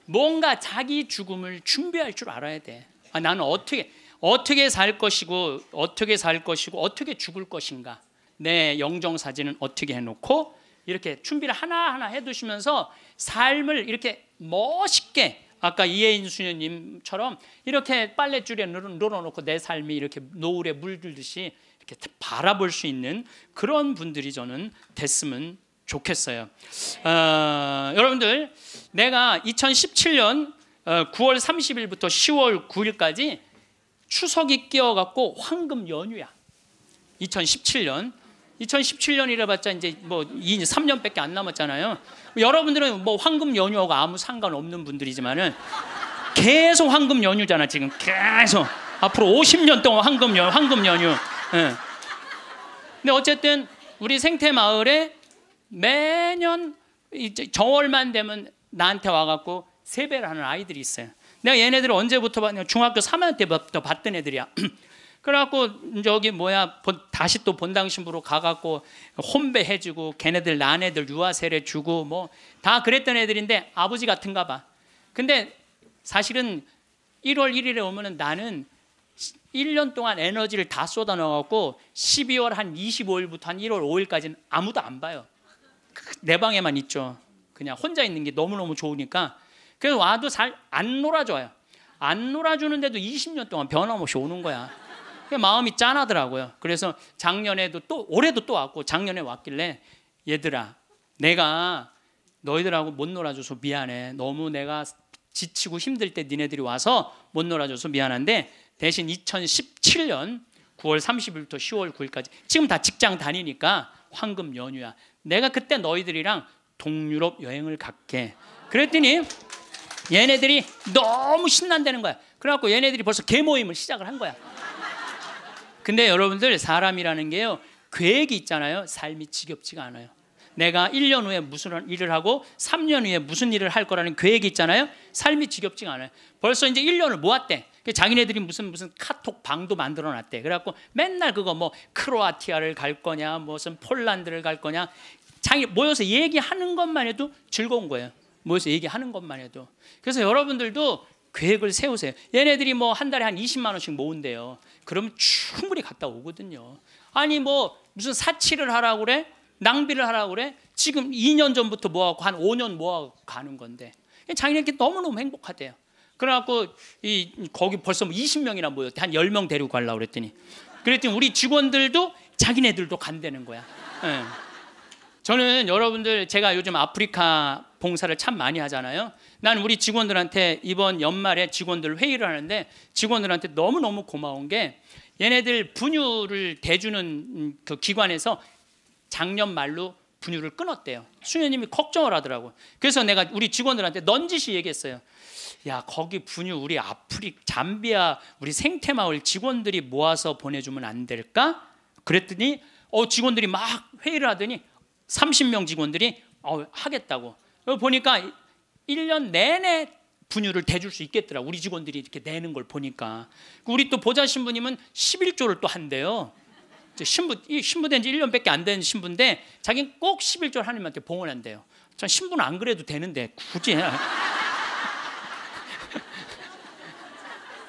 뭔가 자기 죽음을 준비할 줄 알아야 돼. 아, 나는 어떻게 어떻게 살 것이고 어떻게 살 것이고 어떻게 죽을 것인가. 내 영정 사진은 어떻게 해놓고 이렇게 준비를 하나 하나 해두시면서 삶을 이렇게 멋있게 아까 이혜인 수녀님처럼 이렇게 빨랫줄에 늘어놓고 내 삶이 이렇게 노을에 물들듯이 이렇게 바라볼 수 있는 그런 분들이 저는 됐으면 좋겠어요. 어, 여러분들 내가 2017년 9월 30일부터 10월 9일까지 추석이 끼어갖고 황금 연휴야. 2017년 2017년이라 봤자 이제 뭐 2, 3년밖에 안 남았잖아요. 여러분들은 뭐 황금 연휴하고 아무 상관없는 분들이지만은 계속 황금 연휴잖아 지금 계속 앞으로 50년 동안 황금 연 황금 연휴. 예. 근데 어쨌든 우리 생태 마을에 매년 이제 정월만 되면 나한테 와갖고 세배를 하는 아이들이 있어요. 내가 얘네들을 언제부터 봤냐? 중학교 3학년 때부터 봤던 애들이야. 그래갖고 저기 뭐야 다시 또 본당 신부로 가갖고 혼배해주고 걔네들 난애들 유아 세례 주고 뭐 다 그랬던 애들인데 아버지 같은가 봐. 근데 사실은 1월 1일에 오면은 나는 1년 동안 에너지를 다 쏟아 넣어갖고 12월 한 25일부터 한 1월 5일까지는 아무도 안 봐요. 내 방에만 있죠. 그냥 혼자 있는 게 너무너무 좋으니까. 그래서 와도 잘 안 놀아줘요. 안 놀아주는데도 20년 동안 변함없이 오는 거야. 마음이 짠하더라고요. 그래서 작년에도 또 올해도 또 왔고 작년에 왔길래 얘들아 내가 너희들하고 못 놀아줘서 미안해. 너무 내가 지치고 힘들 때 니네들이 와서 못 놀아줘서 미안한데 대신 2017년 9월 30일부터 10월 9일까지 지금 다 직장 다니니까 황금 연휴야. 내가 그때 너희들이랑 동유럽 여행을 갈게. 그랬더니 얘네들이 너무 신난다는 거야. 그래갖고 얘네들이 벌써 개모임을 시작을 한 거야. 근데 여러분들 사람이라는 게요. 계획이 있잖아요. 삶이 지겹지가 않아요. 내가 1년 후에 무슨 일을 하고 3년 후에 무슨 일을 할 거라는 계획이 있잖아요. 삶이 지겹지가 않아요. 벌써 이제 1년을 모았대. 자기네들이 무슨 무슨 카톡 방도 만들어 놨대. 그래갖고 맨날 그거 뭐 크로아티아를 갈 거냐, 무슨 폴란드를 갈 거냐. 자기 모여서 얘기하는 것만 해도 즐거운 거예요. 모여서 얘기하는 것만 해도. 그래서 여러분들도 계획을 세우세요. 얘네들이 뭐 한 달에 한 20만 원씩 모은대요. 그러면 충분히 갔다 오거든요. 아니 뭐 무슨 사치를 하라고 그래? 낭비를 하라고 그래? 지금 2년 전부터 모아갖고 한 5년 모아갖고 가는 건데 자기네끼리 너무너무 행복하대요. 그래갖고 이 거기 벌써 20명이나 뭐 모였대. 한 10명 데리고 가려고 그랬더니 그랬더니 우리 직원들도 자기네들도 간다는 거야. 네. 저는 여러분들 제가 요즘 아프리카 봉사를 참 많이 하잖아요. 난 우리 직원들한테 이번 연말에 직원들 회의를 하는데 직원들한테 너무너무 고마운 게 얘네들 분유를 대주는 그 기관에서 작년 말로 분유를 끊었대요. 수녀님이 걱정을 하더라고. 그래서 내가 우리 직원들한테 넌지시 얘기했어요. 야 거기 분유 우리 아프리 잠비아 우리 생태마을 직원들이 모아서 보내주면 안 될까? 그랬더니 어 직원들이 막 회의를 하더니 30명 직원들이 어, 하겠다고. 보니까 1년 내내 분유를 대줄 수 있겠더라. 우리 직원들이 이렇게 내는 걸 보니까. 우리 또 보좌 신부님은 11조를 또 한대요. 신부 이 신부된 지 1년밖에 안 된 신부인데 자기는 꼭 11조 하나님한테 봉헌한대요. 전 신부는 안 그래도 되는데 굳이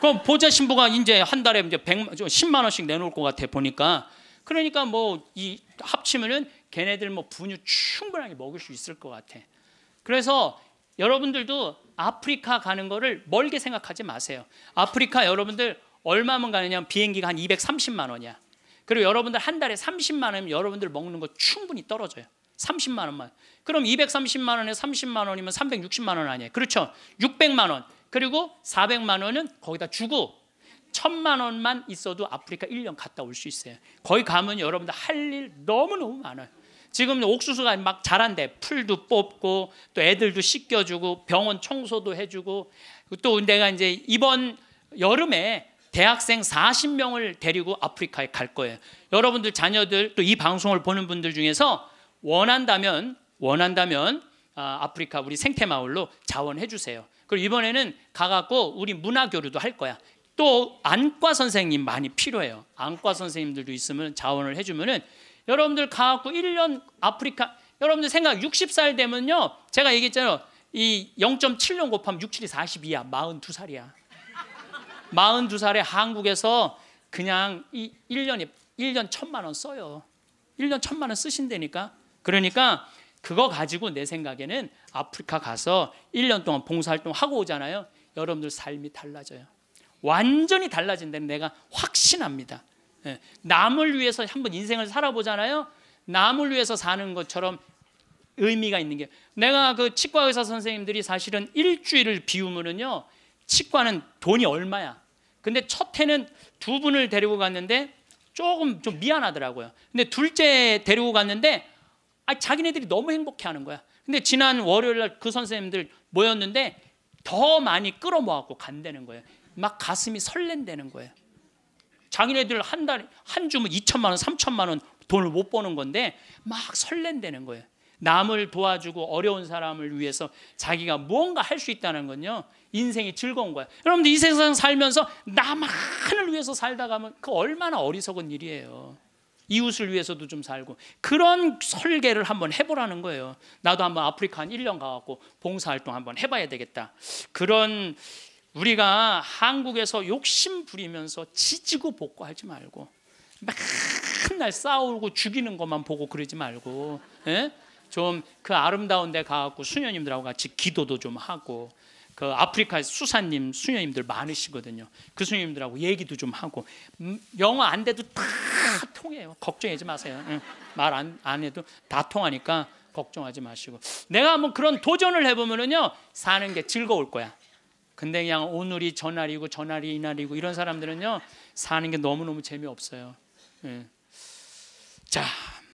그럼 보좌 신부가 이제 한 달에 이제 100만 10만 원씩 내놓을 것 같아 보니까 그러니까 뭐 이 합치면은 걔네들 뭐 분유 충분하게 먹을 수 있을 것 같아. 그래서 여러분들도 아프리카 가는 거를 멀게 생각하지 마세요. 아프리카 여러분들 얼마면 가느냐 비행기가 한 230만 원이야. 그리고 여러분들 한 달에 30만 원이면 여러분들 먹는 거 충분히 떨어져요. 30만 원만. 그럼 230만 원에 30만 원이면 360만 원 아니에요. 그렇죠? 600만 원. 그리고 400만 원은 거기다 주고 천만 원만 있어도 아프리카 1년 갔다 올 수 있어요. 거기 가면 여러분들 할 일 너무너무 많아요. 지금 옥수수가 막 자란대. 풀도 뽑고 또 애들도 씻겨주고 병원 청소도 해주고 또 내가 이제 이번 여름에 대학생 40명을 데리고 아프리카에 갈 거예요. 여러분들 자녀들 또 이 방송을 보는 분들 중에서 원한다면 원한다면 아, 아프리카 우리 생태 마을로 자원해 주세요. 그리고 이번에는 가갖고 우리 문화 교류도 할 거야. 또 안과 선생님 많이 필요해요. 안과 선생님들도 있으면 자원을 해주면은 여러분들 가갖고 1년 아프리카 여러분들 생각 60살 되면요. 제가 얘기했잖아요. 이 0.7년 곱하면 6, 7이 42야. 42살이야. 42살에 한국에서 그냥 이 1년에 1년 천만 원 써요. 1년 천만 원 쓰신다니까. 그러니까 그거 가지고 내 생각에는 아프리카 가서 1년 동안 봉사활동 하고 오잖아요. 여러분들 삶이 달라져요. 완전히 달라진다는 내가 확신합니다. 예. 남을 위해서 한번 인생을 살아보잖아요. 남을 위해서 사는 것처럼 의미가 있는 게 내가 그 치과 의사 선생님들이 사실은 일주일을 비우면은요 치과는 돈이 얼마야. 근데 첫 해는 두 분을 데리고 갔는데 조금 좀 미안하더라고요. 근데 둘째 데리고 갔는데 아 자기네들이 너무 행복해하는 거야. 근데 지난 월요일 날 그 선생님들 모였는데 더 많이 끌어모았고 간다는 거예요. 막 가슴이 설렌다는 거예요. 자기네들 한 달 한 주면 2천만 원, 3천만 원 돈을 못 버는 건데 막 설렌다는 거예요. 남을 도와주고 어려운 사람을 위해서 자기가 무언가 할 수 있다는 건요. 인생이 즐거운 거야. 여러분들 이 세상 살면서 나만을 위해서 살다 가면 그 얼마나 어리석은 일이에요. 이웃을 위해서도 좀 살고 그런 설계를 한번 해보라는 거예요. 나도 한번 아프리카 한 1년 가갖고 봉사활동 한번 해봐야 되겠다. 그런 우리가 한국에서 욕심 부리면서 지지고 볶고하지 말고 맨날 싸우고 죽이는 것만 보고 그러지 말고 예? 좀그 아름다운 데 가갖고 수녀님들하고 같이 기도도 좀 하고 그 아프리카 수사님 수녀님들 많으시거든요. 그 수녀님들하고 얘기도 좀 하고 음, 영어 안 돼도 다 통해요. 걱정하지 마세요. 응. 말안 안 해도 다 통하니까 걱정하지 마시고 내가 한번 그런 도전을 해보면은요 사는 게 즐거울 거야. 근데 그냥 오늘이 전날이고 전날이 이날이고 이런 사람들은요 사는 게 너무 너무 재미없어요. 예. 자